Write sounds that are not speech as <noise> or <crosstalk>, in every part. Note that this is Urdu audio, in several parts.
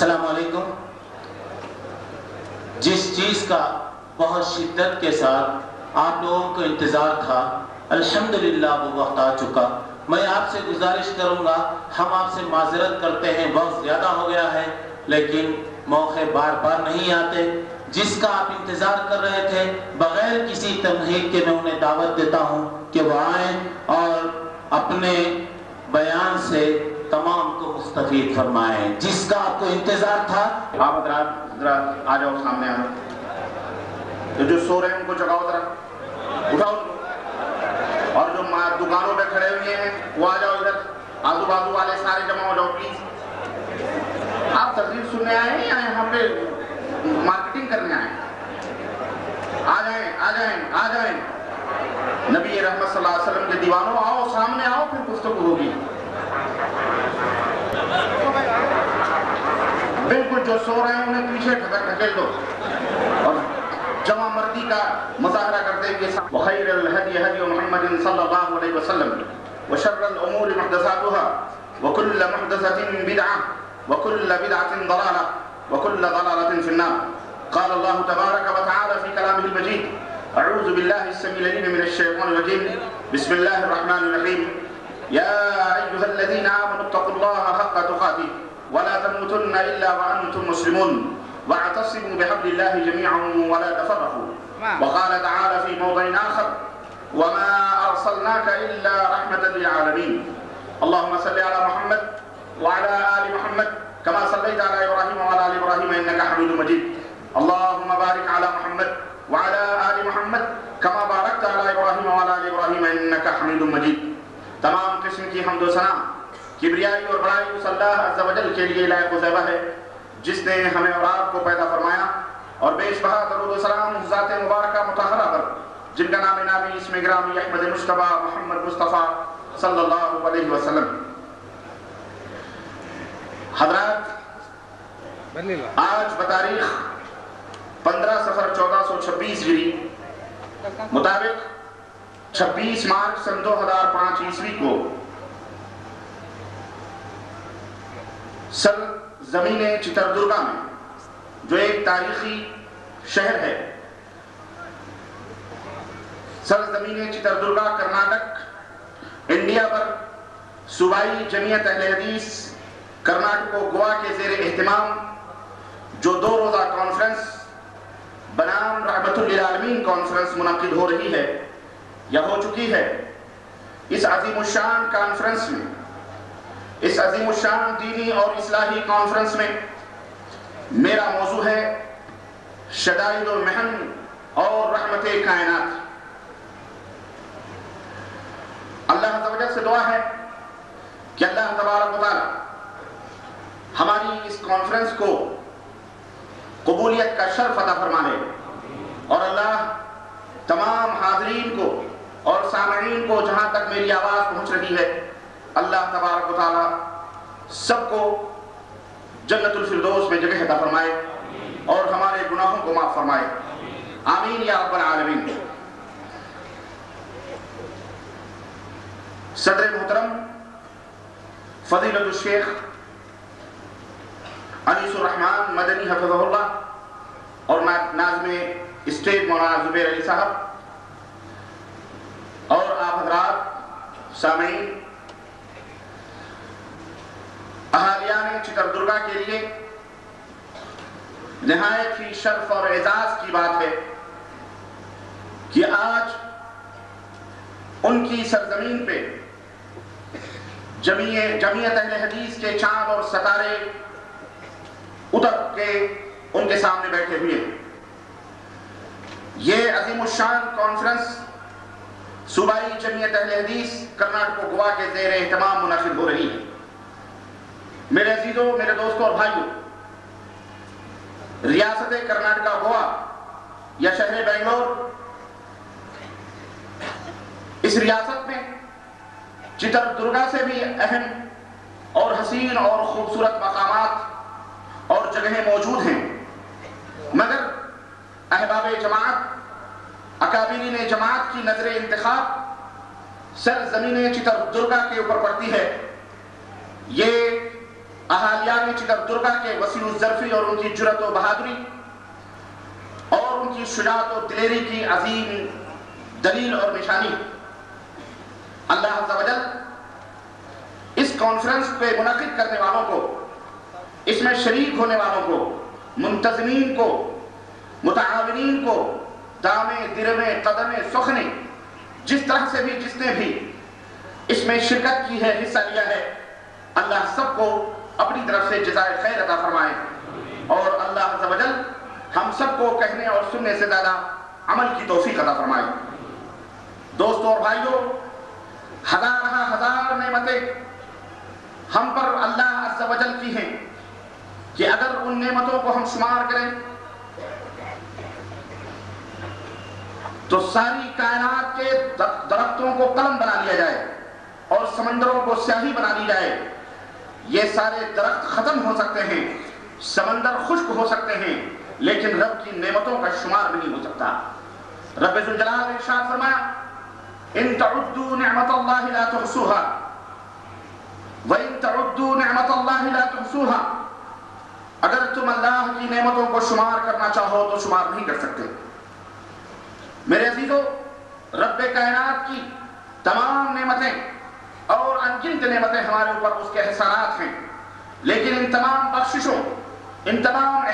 السلام علیکم۔ جس چیز کا بہت شدت کے ساتھ آپ لوگوں کو انتظار تھا، الحمدللہ وہ وقت آ چکا۔ میں آپ سے گزارش کروں گا، ہم آپ سے معذرت کرتے ہیں بہت زیادہ ہو گیا ہے، لیکن موقع بار بار نہیں آتے۔ جس کا آپ انتظار کر رہے تھے، بغیر کسی تمہید کے میں انہیں دعوت دیتا ہوں کہ وہ آئیں اور اپنے بیان سے تمام کو مستفید فرمائیں جس کا آپ کو انتظار تھا۔ آپ حضرات ذرا آ جاؤ سامنے آ جاؤ جو سو رہے ہیں ان کو جگاؤ ذرا۔ اٹھاؤ۔ اور جو دکانوں پہ کھڑے ہوئے ہیں، وہ آ جاؤ ادھر۔ آزو بازو والے سارے جمع ہو جاؤ پلیز آپ تقریر سننے آئے ہیں یا یہاں پہ مارکیٹنگ کرنے آئے ہیں؟ آ جائیں آ جائیں آ جائیں۔ نبی رحمت صلی اللہ علیہ وسلم کے دیوانوں، آؤ، سامنے آؤ، پھر گفتگو ہوگی۔ جو سو رہے ہیں انہیں پیچھے ڈھکر ڈھکیل دو۔ اور جمع مردی کا مظاہرہ کرتے ہوئے وخیر الهدي هدي محمد صلى الله عليه وسلم، وشر الامور محدثاتها وكل محدثة بدعة وكل بدعة ضلالة وكل ضلالة في النار۔ قال الله تبارك وتعالى في كلامه المجيد أعوذ بالله السميع العليم من الشيطان الرجيم بسم الله الرحمن الرحيم يا أيها الذين آمنوا اتقوا الله حق تقاته ولا تموتن إلا وأنتم مسلمون واعتصموا بحبل الله جميعا ولا تفرقوا. وقال تعالى في موضع آخر وما أرسلناك إلا رحمة للعالمين. اللهم صل على محمد وعلى آل محمد كما صليت على إبراهيم وعلى آل إبراهيم إنك حميد مجيد. اللهم بارك على محمد وعلى آل محمد كما باركت على إبراهيم وعلى آل إبراهيم إنك حميد مجيد. تمام قسم کی حمد و ثنا کبریائی اور بڑائی اس اللہ عز و جل کے لیے لائق زیبہ ہے، جس نے ہمیں اور آپ کو پیدا فرمایا۔ اور بیش بہا درود و سلام ذات مبارکہ متحرہ پر، جن کا نام نامی اسم گرامی احمد مصطفیٰ محمد مصطفیٰ صلی اللہ علیہ وسلم۔ حضرات آج بتاریخ پندرہ سفر چودہ سو چھبیس جری مطابق چھبیس مارچ سن دو ہزار پانچ عیسوی کو سر زمین چتردرگا میں، جو ایک تاریخی شہر ہے۔ سر زمین چتردرگا کرناٹک، انڈیا پر صوبائی جمعیت اہل حدیث، کرناٹک و گوا کے زیر اہتمام، جو دو روزہ کانفرنس بنام رحمت للعالمین کانفرنس منعقد ہو رہی ہے یا ہو چکی ہے۔ اس عظیم الشان کانفرنس میں اس عظیم الشان دینی اور اصلاحی کانفرنس میں میرا موضوع ہے شدائد و محن اور رحمت کائنات۔ اللہ عز سے دعا ہے کہ اللہ تبارک و تعالی ہماری اس کانفرنس کو قبولیت کا شرف عطا فرما دے اور اللہ تمام حاضرین کو اور سامعین کو جہاں تک میری آواز پہنچ رہی ہے اللہ تبارک و تعالی سب کو جنت الفردوس میں جگہ عطا فرمائے اور ہمارے گناہوں کو معاف فرمائے۔ آمین یا رب العالمین۔ صدر محترم، فضیلت الشیخ انیس الرحمن مدنی حفظہ اللہ اور ناظم اسٹیٹ مولانا زبیر علی صاحب اور آپ حضرات سامعین اہالیان چتردرگا کے لیے۔ نہایت ہی شرف اور اعزاز کی بات ہے کہ آج ان کی سرزمین پہ جمعیت اہل حدیث کے چاند اور ستارے اتر کے ان کے سامنے بیٹھے ہوئے ہیں۔ یہ عظیم الشان کانفرنس صوبائی جمعیت اہل حدیث کرناٹک و گوا کے زیر اہتمام منعقد ہو رہی ہے۔ میرے عزیزوں، میرے دوستوں اور بھائیوں، ریاست کرناٹکا گوا یا شہر بنگلور، اس ریاست میں چتر درگا سے بھی اہم اور حسین اور خوبصورت مقامات اور جگہیں موجود ہیں۔ مگر احباب جماعت، اکابرین جماعت کی نظر انتخاب سر زمین چتر درگا کے اوپر پڑتی ہے۔ یہ اہالیان چکر درگا کے وسیع الظرفی اور ان کی جرت و بہادری اور ان کی شجاعت و دلیری کی عظیم دلیل اور نشانی۔ اللہ عز و جل اس کانفرنس پہ منعقد کرنے والوں کو، اس میں شریک ہونے والوں کو، منتظمین کو، متعاونین کو، دامے، درمے، قدمے، سخنے، جس طرح سے بھی جس نے بھی اس میں شرکت کی ہے، حصہ لیا ہے، اللہ سب کو اپنی طرف سے جزائے خیر عطا فرمائے۔ اور اللہ عز و جل ہم سب کو کہنے اور سننے سے زیادہ عمل کی توفیق عطا فرمائے۔ دوستوں اور بھائیوں ہزار ہزار نعمتیں ہم پر اللہ عز و جل کی ہیں کہ اگر ان نعمتوں کو ہم شمار کریں، تو ساری کائنات کے درختوں کو قلم بنا لیا جائے اور سمندروں کو سیاہی بنا لی جائے۔ یہ سارے درخت ختم ہو سکتے ہیں، سمندر خشک ہو سکتے ہیں، لیکن رب کی نعمتوں کا شمار نہیں ہو سکتا۔ رب نے ارشاد فرمایا، ان تعدوا نعمت اللہ لا تحصوها، وَإِن تَعُدُّوا نِعْمَةَ اللَّهِ لَا تُحْصُوهَا۔ اگر تم اللہ کی نعمتوں کو شمار کرنا چاہو تو شمار نہیں کر سکتے۔ میرے عزیزو، رب کائنات کی تمام نعمتیں اور انگنت نعمتیں ہمارے اوپر اس کے احسانات ہیں۔ لیکن ان تمام بخششوں، ان تمام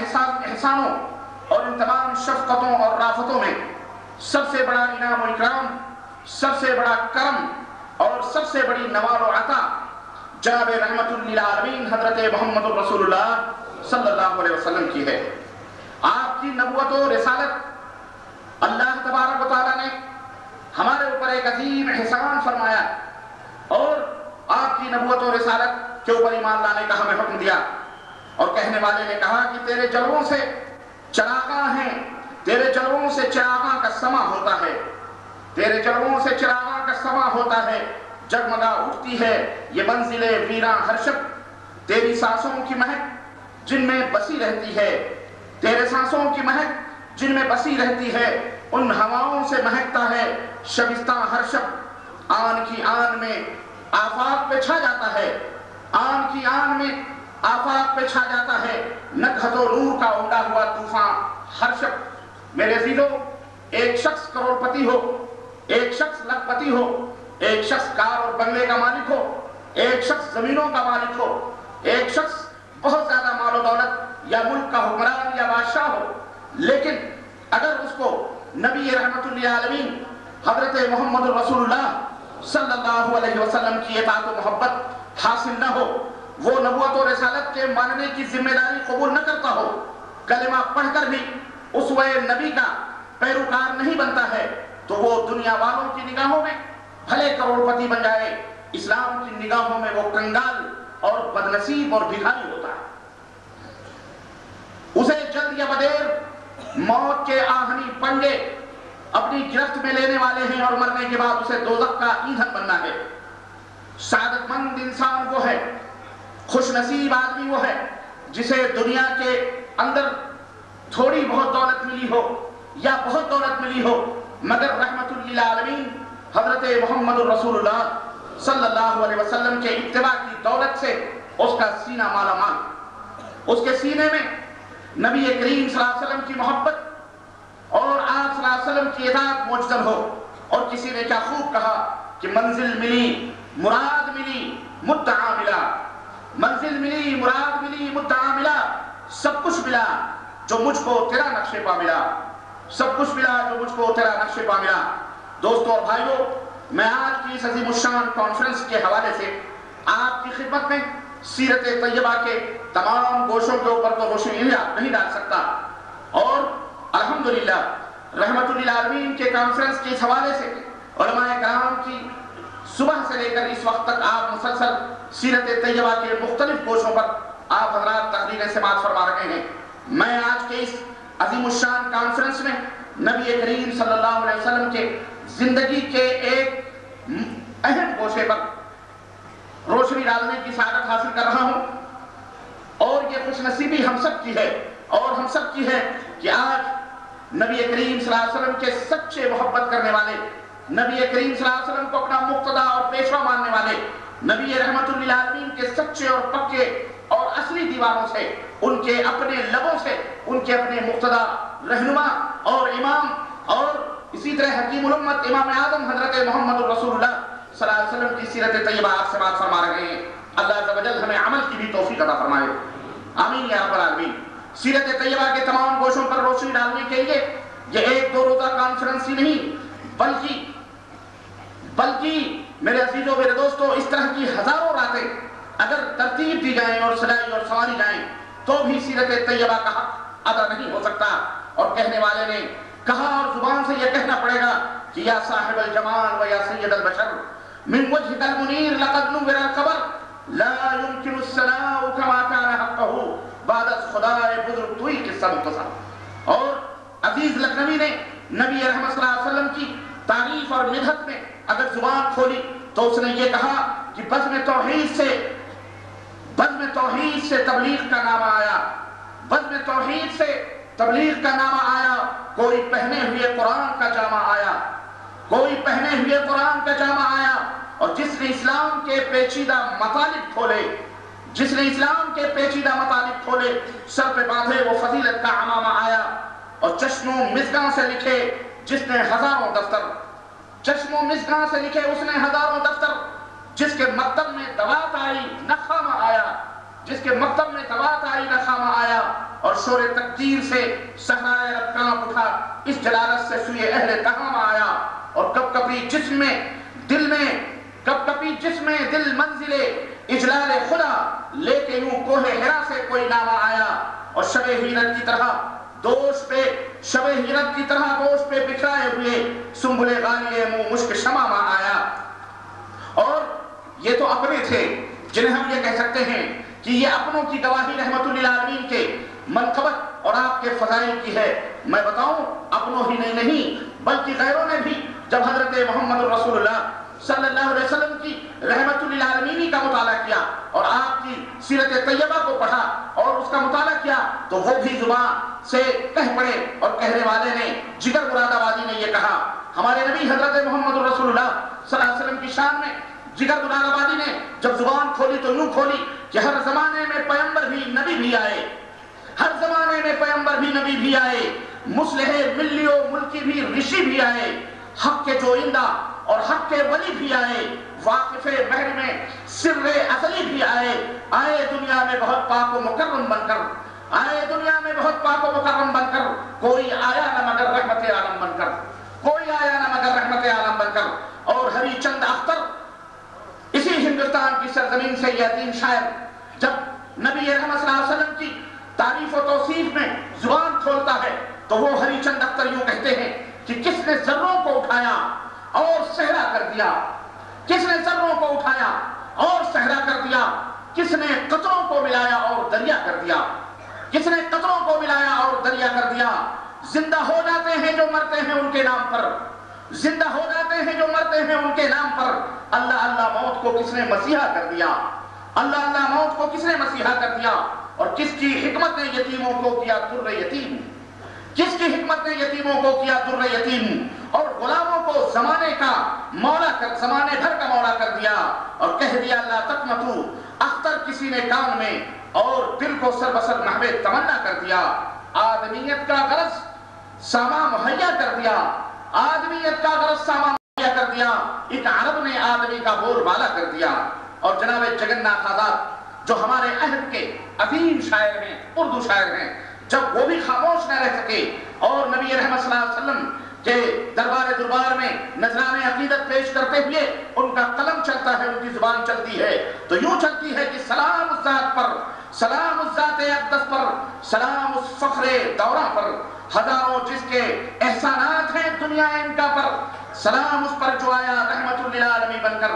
احسانوں اور ان تمام شفقتوں اور رافتوں میں سب سے بڑا انعام و اکرام، سب سے بڑا کرم اور سب سے بڑی نوال و عطا جناب رحمت للعالمین حضرت محمد رسول اللہ صلی اللہ علیہ وسلم کی ہے۔ آپ کی نبوت و رسالت اللہ تبارک و تعالیٰ نے ہمارے اوپر ایک عظیم احسان فرمایا۔ اور آپ کی نبوت و رسالت کے اوپر ایمان لانے کا ہمیں حکم دیا۔ اور کہنے والے نے کہا کہ تیرے جلووں سے چراغاں ہیں، تیرے جلووں سے چراغاں کا سما ہوتا ہے۔ تیرے جلووں سے چراغاں کا سما ہوتا ہے، جگمگا اٹھتی ہے، یہ منزل ویران ہرشب تیری سانسوں کی مہک جن میں بسی رہتی ہے، تیرے سانسوں کی مہک جن میں بسی رہتی ہے، ان ہواؤں سے مہکتا ہے شبستان ہر شب آن کی آن میں آفاق پہ چھا جاتا ہے۔ آن کی آن میں آفاق پہ چھا جاتا ہے۔ نکھت و نور کا اونڈا ہوا طوفان۔ ہر شب میرے عزیزو ایک شخص کروڑپتی ہو، ایک شخص لکھپتی ہو، ایک شخص کار اور بنگلے کا مالک ہو، ایک شخص زمینوں کا مالک ہو، ایک شخص بہت زیادہ مال و دولت یا ملک کا حکمران یا بادشاہ ہو۔ لیکن اگر اس کو نبی رحمت اللہ عالمین حضرت محمد رسول اللہ صلی اللہ علیہ وسلم کی اطاعت و محبت حاصل نہ ہو، وہ نبوت و رسالت کے ماننے کی ذمہ داری قبول نہ کرتا ہو، کلمہ پڑھ کر بھی اس وے نبی کا پیروکار نہیں بنتا ہے، تو وہ دنیا والوں کی نگاہوں میں بھلے کروڑ پتی بن جائے۔ اسلام کی نگاہوں میں وہ کنگال اور بدنصیب اور بھکاری ہوتا ہے۔ اسے جلد یا بدیر موت کے آہنی پنگے اپنی گرفت میں لینے والے ہیں اور مرنے کے بعد اسے دوزخ کا ایندھن بننا ہے۔ سعادت مند انسان وہ ہے، خوش نصیب آدمی وہ ہے، جسے دنیا کے اندر تھوڑی بہت دولت ملی ہو یا بہت دولت ملی ہو، مگر رحمت للعالمین حضرت محمد الرسول اللہ صلی اللہ علیہ وسلم کے اتباع کی دولت سے اس کا سینہ مالا مال۔ اس کے سینے میں نبی کریم صلی اللہ علیہ وسلم کی محبت اور آپ صلی اللہ علیہ وسلم کی اطاعت موجزل ہو اور کسی نے کیا خوب کہا کہ منزل ملی، مراد ملی، مدعا ملا۔ منزل ملی، مراد ملی، مدعا ملا۔ سب کچھ ملا جو مجھ کو تیرا نقشے پا ملا۔ سب کچھ ملا جو مجھ کو تیرا نقشے پا ملا۔ دوستو اور بھائیو، میں آج کی اس عظیم الشان کانفرنس کے حوالے سے آپ کی خدمت میں سیرت طیبہ کے تمام گوشوں کے اوپر تو روشنی نہیں ڈال سکتا۔ اور الحمدللہ رحمت للعالمین کے کانفرنس کے اس حوالے سے، علماء کرام کی صبح سے لے کر اس وقت تک آپ مسلسل سیرت طیبہ کے مختلف گوشوں پر آپ حضرات تقریر سے بات فرما رہے ہیں۔ میں آج کے اس عظیم الشان کانفرنس میں نبی کریم صلی اللہ علیہ وسلم کے زندگی کے ایک اہم گوشے پر روشنی ڈالنے کی سعادت حاصل کر رہا ہوں۔ اور یہ خوش نصیبی ہم سب کی ہے، اور ہم سب کی ہے کہ آج نبی کریم صلی اللہ علیہ وسلم کے سچے محبت کرنے والے، نبی کریم صلی اللہ علیہ وسلم کو اپنا مقتدہ اور پیشوا ماننے والے، نبی رحمت اللہ عالمین کے سچے اور پکے اور اصلی دیوانوں سے، ان کے اپنے لبوں سے، ان کے اپنے مقتدہ رہنما اور امام اور اسی طرح حکیم الامت، امام اعظم حضرت محمد رسول اللہ صلی اللہ علیہ وسلم کی سیرت طیبہ آپ سے بات فرما رہے ہیں۔ اللہ عز و جل ہمیں عمل کی بھی توفیق عطا فرمائے۔ آمین یا رب العالمین۔ سیرت طیبہ کے تمام گوشوں پر روشنی ڈالنے کے لیے یہ ایک دو روزہ کانفرنس ہی نہیں، بلکہ بلکہ میرے عزیزوں، میرے دوستوں، اس طرح کی ہزاروں راتیں اگر ترتیب دی جائیں اور سجائی اور سواری جائیں، تو بھی سیرت طیبہ کا حق ادا نہیں ہو سکتا۔ اور کہنے والے نے کہا اور زبان سے یہ کہنا پڑے گا کہ یا صاحب الجمال و یا سید البشر، من وجهك المنیر لقد نور القبر، لا يمكن السلام كما كان حقه بعد از خدای بزرگ توی قصہ مختصر۔ اور عزیز لکھنوی نے نبی رحمت صلی اللہ علیہ وسلم کی تعریف اور مدحت میں اگر زبان کھولی تو اس نے یہ کہا کہ بزم توحید سے بزم توحید سے تبلیغ کا نام آیا۔ بزم توحید سے تبلیغ کا نام آیا۔ کوئی پہنے ہوئے قرآن کا جامع آیا۔ کوئی پہنے ہوئے قرآن کا جامع آیا۔ اور جس نے اسلام کے پیچیدہ مطالب کھولے جس نے اسلام کے پیچیدہ مطالب کھولے، سر پہ باندھے، وہ فضیلت کا امامہ آیا اور چشم و مزگاں سے لکھے جس نے ہزاروں دفتر۔ چشم و مزگاں سے لکھے اس نے ہزاروں دفتر۔ جس کے مکتب میں دوات آئی نخامہ آیا۔ جس کے مکتب میں دوات آئی نخامہ آیا۔ اور شور تقدیر سے صحرائے رب کانپ اٹھا۔ اس جلالت سے سوئے اہل تہامہ آیا۔ اور کب کبھی جسم میں دل میں، کب کبھی جسم میں دل منزل اجلال خدا لے کے یوں کوہ ہرا سے کوئی نامہ آیا اور شب ہیرت کی طرح دوش پہ، شب ہیرت کی طرح دوش پہ بکھرائے ہوئے سنبل غالی منہ مشک شمامہ آیا۔ اور یہ تو اپنے تھے، جنہیں ہم یہ کہہ سکتے ہیں کہ یہ اپنوں کی گواہی رحمت للعالمین کے منقبت اور آپ کے فضائل کی ہے۔ میں بتاؤں، اپنوں ہی نہیں نہیں، بلکہ غیروں نے بھی، جب حضرت محمد رسول اللہ صلی اللہ علیہ وسلم کی رحمت للعالمینی کا مطالعہ کیا اور آپ کی سیرت طیبہ کو پڑھا اور اس کا مطالعہ کیا تو وہ بھی زبان سے کہہ پڑے اور کہنے والے نے جگر مراد آبادی نے یہ کہا، ہمارے نبی حضرت محمد رسول اللہ صلی اللہ علیہ وسلم کی شان میں جگر مراد آبادی نے جب زبان کھولی تو یوں کھولی کہ ہر زمانے میں پیمبر بھی نبی بھی آئے، ہر زمانے میں پیمبر بھی نبی بھی آئے مسلح ملی و ملکی بھی، رشی بھی آئے، حق کے جوئندہ اور حق کے ولی بھی آئے، واقف مہر میں سر اصلی بھی آئے۔ آئے دنیا میں بہت پاک و مکرم بن کر، آئے دنیا میں بہت پاک و مکرم بن کر، کوئی آیا نہ مگر رحمت عالم بن کر، کوئی آیا نہ مگر رحمت عالم بن کر۔ اور ہری چند اختر، اسی ہندوستان کی سرزمین سے یہ عظیم شاعر، جب نبی رحمت صلی اللہ علیہ وسلم کی تعریف و توصیف میں زبان کھولتا ہے، تو وہ ہری چند اختر یوں کہتے ہیں کہ کس نے ذروں کو اٹھایا؟ اور صحرا کر دیا۔ کس نے ذروں کو اٹھایا اور صحرا کر دیا؟ کس نے قطروں کو ملایا اور دریا کر دیا؟ کس نے قطروں کو ملایا اور دریا کر دیا؟ زندہ ہو جاتے ہیں جو مرتے ہیں ان کے نام پر۔ زندہ ہو جاتے ہیں جو مرتے ہیں ان کے نام پر۔ اللہ اللہ موت کو کس نے مسیحا کر دیا؟ اللہ اللہ موت کو کس نے مسیحا کر دیا؟ اور کس کی حکمت نے یتیموں کو کیا؟ در یتیم۔ کس کی حکمت نے یتیموں کو کیا، در یتیم۔ اور غلاموں کو زمانے کا مولا کر، زمانے بھر کا مولا کر دیا۔ اور کہہ دیا اللہ تقمتو اختر کسی نے کان میں اور دل کو سر بسر نحوے تمنا کر دیا۔ آدمیت کا غرض ساما مہیا کر دیا۔ آدمیت کا غرض ساما مہیا کر دیا۔ ایک عرب نے آدمی کا بول بالا کر دیا۔ اور جناب جگن جگنناتھ آزاد، جو ہمارے عہد کے عظیم شاعر ہیں، اردو شاعر ہیں جب وہ بھی خاموش نہ رہ سکے اور نبی رحمت صلی اللہ علیہ وسلم کے دربار دربار میں نذران عقیدت پیش کرتے ہوئے ان کا قلم چلتا ہے، ان کی زبان چلتی ہے۔ تو یوں چلتی ہے کہ سلام اس ذات پر، سلام اس ذات اقدس پر، سلام اس فخر دورہ پر ہزاروں جس کے احسانات ہیں دنیا ان کا پر، سلام اس پر جو آیا رحمت للعالمی بن کر۔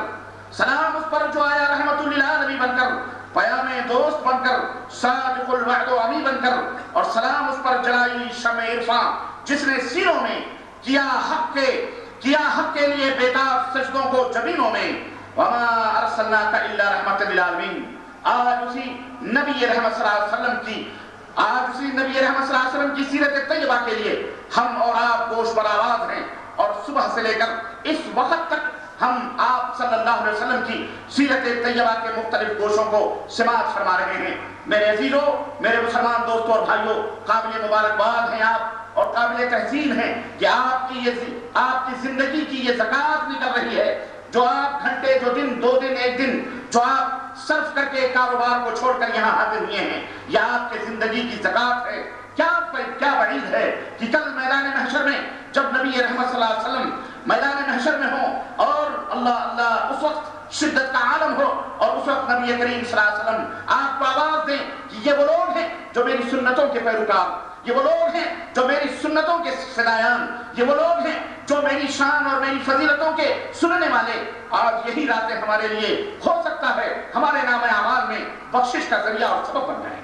سلام اس پر جو آیا رحمت للعالمی بن کر، پیام دوست بن کر، صادق الوعد و امی بن کر، اور سلام اس پر جلائی شمع عرفان جس نے سینوں میں کیا حق کے، کیا حق کے لیے بیتاب سجدوں کو جبینوں میں۔ وما ارسلناک الا رحمت للعالمین۔ آج اسی نبی رحمت صلی اللہ علیہ وسلم کی، آج اسی نبی رحمت صلی اللہ علیہ وسلم کی سیرت طیبہ کے لیے ہم اور آپ گوش پر آواز ہیں۔ اور صبح سے لے کر اس وقت تک ہم آپ صلی اللہ علیہ وسلم کی سیرت طیبہ کے مختلف گوشوں کو سماعت فرما رہے ہیں۔ میرے عزیزوں میرے مسلمان دوستوں اور بھائیوں قابل مبارکباد ہیں آپ اور قابل تحسین ہیں کہ آپ کی یہ آپ کی زندگی کی یہ زکات نکل رہی ہے۔ جو آپ گھنٹے، جو دن، دو دن، ایک دن، جو آپ صرف کر کے کاروبار کو چھوڑ کر یہاں حاضر ہوئے ہیں، یہ آپ کے زندگی کی زکات ہے۔ کیا کیا بعید ہے کہ کل میدان محشر میں جب نبی رحمت صلی اللہ علیہ وسلم میدان محشر میں ہوں اور اللہ اللہ اس وقت شدت کا عالم ہو اور اس وقت نبی کریم صلی اللہ علیہ وسلم آپ کو آواز دیں کہ یہ وہ لوگ ہیں جو میری سنتوں کے پیروکار، یہ وہ لوگ ہیں جو میری سنتوں کے فدایان یہ وہ لوگ ہیں جو میری شان اور میری فضیلتوں کے سننے والے۔ آج یہی راتیں ہمارے لیے ہو سکتا ہے، ہمارے نام اعمال میں بخشش کا ذریعہ اور سبب بن جائے۔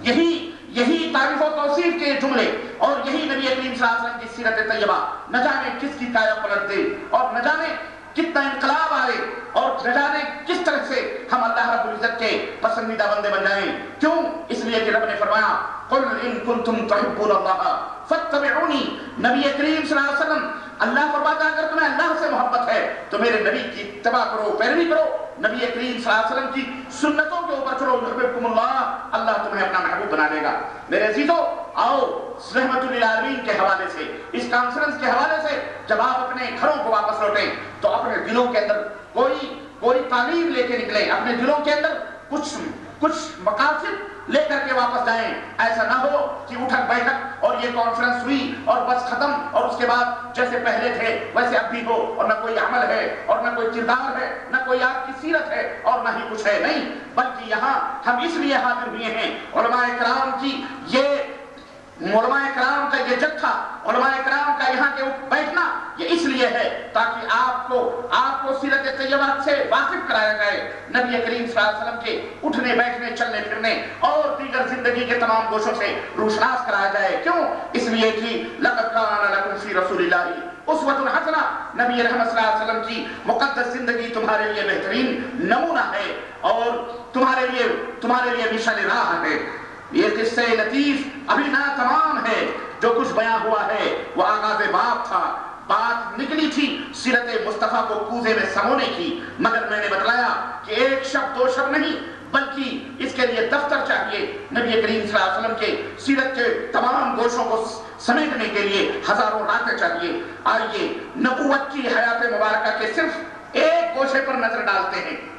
یہی یہی تعریف و توصیف کے جملے اور یہی نبی کریم صلی اللہ علیہ وسلم کی سیرت طیبہ۔ نہ جانے کس کی کایا پلٹ دے اور نہ جانے کتنا انقلاب آئے اور نہ جانے کس طرح سے ہم اللہ رب العزت کے پسندیدہ بندے بن جائیں۔ کیوں؟ اس لیے کہ رب نے فرمایا، قل ان کنتم تحبون اللہ فاتبعونی نبی کریم صلی اللہ علیہ وسلم اللہ فرماتا اگر تمہیں اللہ سے محبت ہے۔ تو میرے نبی کی اتباع کرو، پیروی کرو۔ نبی کریم صلی اللہ علیہ وسلم کی سنتوں کے اوپر چلو یحببکم اللہ اللہ تمہیں اپنا محبوب بنا دے گا۔ میرے عزیزوں، آؤ رحمت للعالمین کے حوالے سے، اس کانفرنس کے حوالے سے جب آپ اپنے گھروں کو واپس لوٹیں، تو اپنے دلوں کے اندر کوئی کوئی تعلیم لے کے نکلیں۔ اپنے دلوں کے اندر کچھ کچھ مقاصد لے کر کے واپس جائیں۔ ایسا نہ ہو کہ اٹھک بیٹھک اور یہ کانفرنس ہوئی اور بس ختم اور اس کے بعد جیسے پہلے تھے ویسے اب بھی ہو اور نہ کوئی عمل ہے اور نہ کوئی کردار ہے، نہ کوئی آپ کی سیرت ہے اور نہ ہی کچھ ہے۔ نہیں، بلکہ یہاں ہم اس لیے حاضر ہوئے ہیں علماء کرام کی یہ علماء کرام کا یہ جتھا علماء کرام کا یہاں کے بیٹھنا یہ اس لیے ہے تاکہ آپ کو آپ کو سیرت طیبات سے واقف کرایا جائے، نبی کریم صلی اللہ علیہ وسلم کے اٹھنے، بیٹھنے، چلنے، پھرنے اور دیگر زندگی کے تمام گوشوں سے روشناس کرایا جائے۔ کیوں؟ اس لیے کہ لقد کان لکم فی رسول اللہ اسوۃ الحسنہ نبی رحمت صلی اللہ علیہ وسلم کی مقدس زندگی تمہارے لیے بہترین نمونہ ہے اور تمہارے لیے تمہارے لیے مشن راہ ہے۔ یہ قصہ لطیف ابھی نہ تمام ہے، جو کچھ بیان ہوا ہے، وہ آغاز باب تھا۔ بات نکلی تھی سیرت مصطفیٰ کو کوزے میں سمونے کی۔ مگر میں نے بتلایا کہ ایک شب دو شب نہیں، بلکہ اس کے لیے دفتر چاہیے۔ نبی کریم صلی اللہ علیہ وسلم کے سیرت کے تمام گوشوں کو سمیٹنے کے لیے ہزاروں راتیں چاہیے۔ آئیے، نبوت کی حیات مبارکہ کے صرف ایک گوشے پر نظر ڈالتے ہیں۔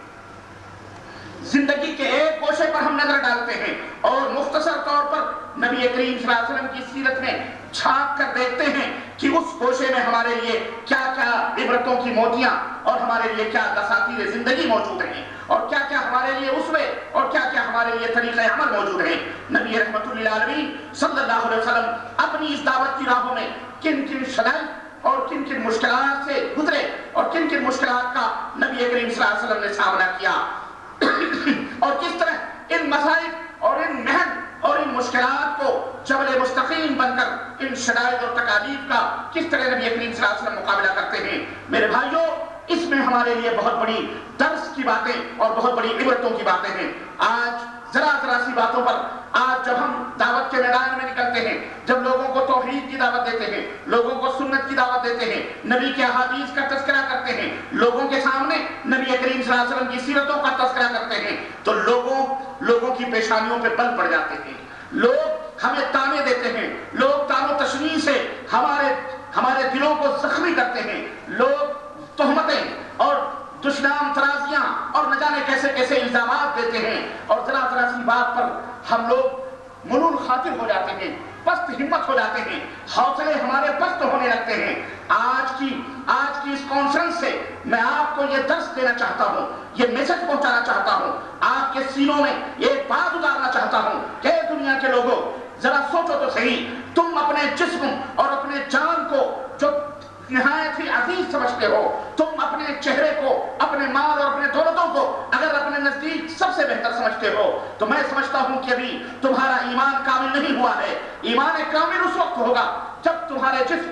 زندگی کے ایک گوشے پر ہم نظر ڈالتے ہیں اور مختصر طور پر نبی کریم صلی اللہ علیہ وسلم کی سیرت میں چھاپ کر دیکھتے ہیں کہ اس گوشے میں ہمارے لیے کیا کیا عبرتوں کی موتیاں اور ہمارے لیے کیا دساتیر زندگی موجود ہیں اور کیا کیا ہمارے لیے اسوے اور کیا کیا ہمارے لیے طریقہ عمل موجود ہیں نبی رحمت اللہ علیہ صلی اللہ علیہ وسلم اپنی اس دعوت کی راہوں میں کن کن شدائد اور کن کن مشکلات سے گزرے اور کن کن مشکلات کا نبی کریم صلی اللہ علیہ وسلم نے سامنا کیا۔ اور کس طرح ان مسائل اور ان محن اور ان مشکلات کو جبل مستقیم بن کر ان شدائد اور تکالیف کا کس طرح نبی کریم صلی اللہ علیہ وسلم مقابلہ کرتے ہیں، میرے بھائیوں، اس میں ہمارے لیے بہت بڑی درس کی باتیں اور بہت بڑی عبرتوں کی باتیں ہیں۔ آج ذرا ذرا سی باتوں پر آج جب ہم دعوت کے میدان میں نکلتے ہیں، جب لوگوں کو توحید کی دعوت دیتے ہیں، لوگوں کو سنت کی دعوت دیتے ہیں، نبی کے احادیث کا تذکرہ کرتے ہیں، لوگوں کے سامنے نبی کریم صلی اللہ علیہ وسلم کی سیرتوں کا تذکرہ کرتے ہیں، تو لوگوں لوگوں کی پیشانیوں پہ بل پڑ جاتے ہیں۔ لوگ ہمیں تانے دیتے ہیں، لوگ تان و تشنی سے ہمارے ہمارے دلوں کو زخمی کرتے ہیں۔ لوگ تہمتیں اور دشنام ترازیاں اور نہ جانے کیسے کیسے الزامات دیتے ہیں۔ اور ذرا ذرا سی بات پر ہم لوگ ملول خاطر ہو جاتے ہیں، پست ہمت ہو جاتے ہیں، حوصلے ہمارے پست ہونے لگتے ہیں۔ آج کی آج کی اس کانفرنس سے میں آپ کو یہ درس دینا چاہتا ہوں، یہ میسج پہنچانا چاہتا ہوں۔ آپ کے سینوں میں یہ بات اتارنا چاہتا ہوں کہ دنیا کے لوگوں، ذرا سوچو تو صحیح، تم اپنے جسم اور اپنے جان کو جو نہایت ہی عزیز سمجھتے ہو۔ تم اپنے چہرے کو، اپنے مال اور اپنے دولتوں کو اگر اپنے نزدیک سب سے بہتر سمجھتے ہو، تو میں سمجھتا ہوں کہ ابھی تمہارا ایمان کامل نہیں ہوا ہے۔ ایمان کامل اس وقت ہوگا جب تمہارے جسم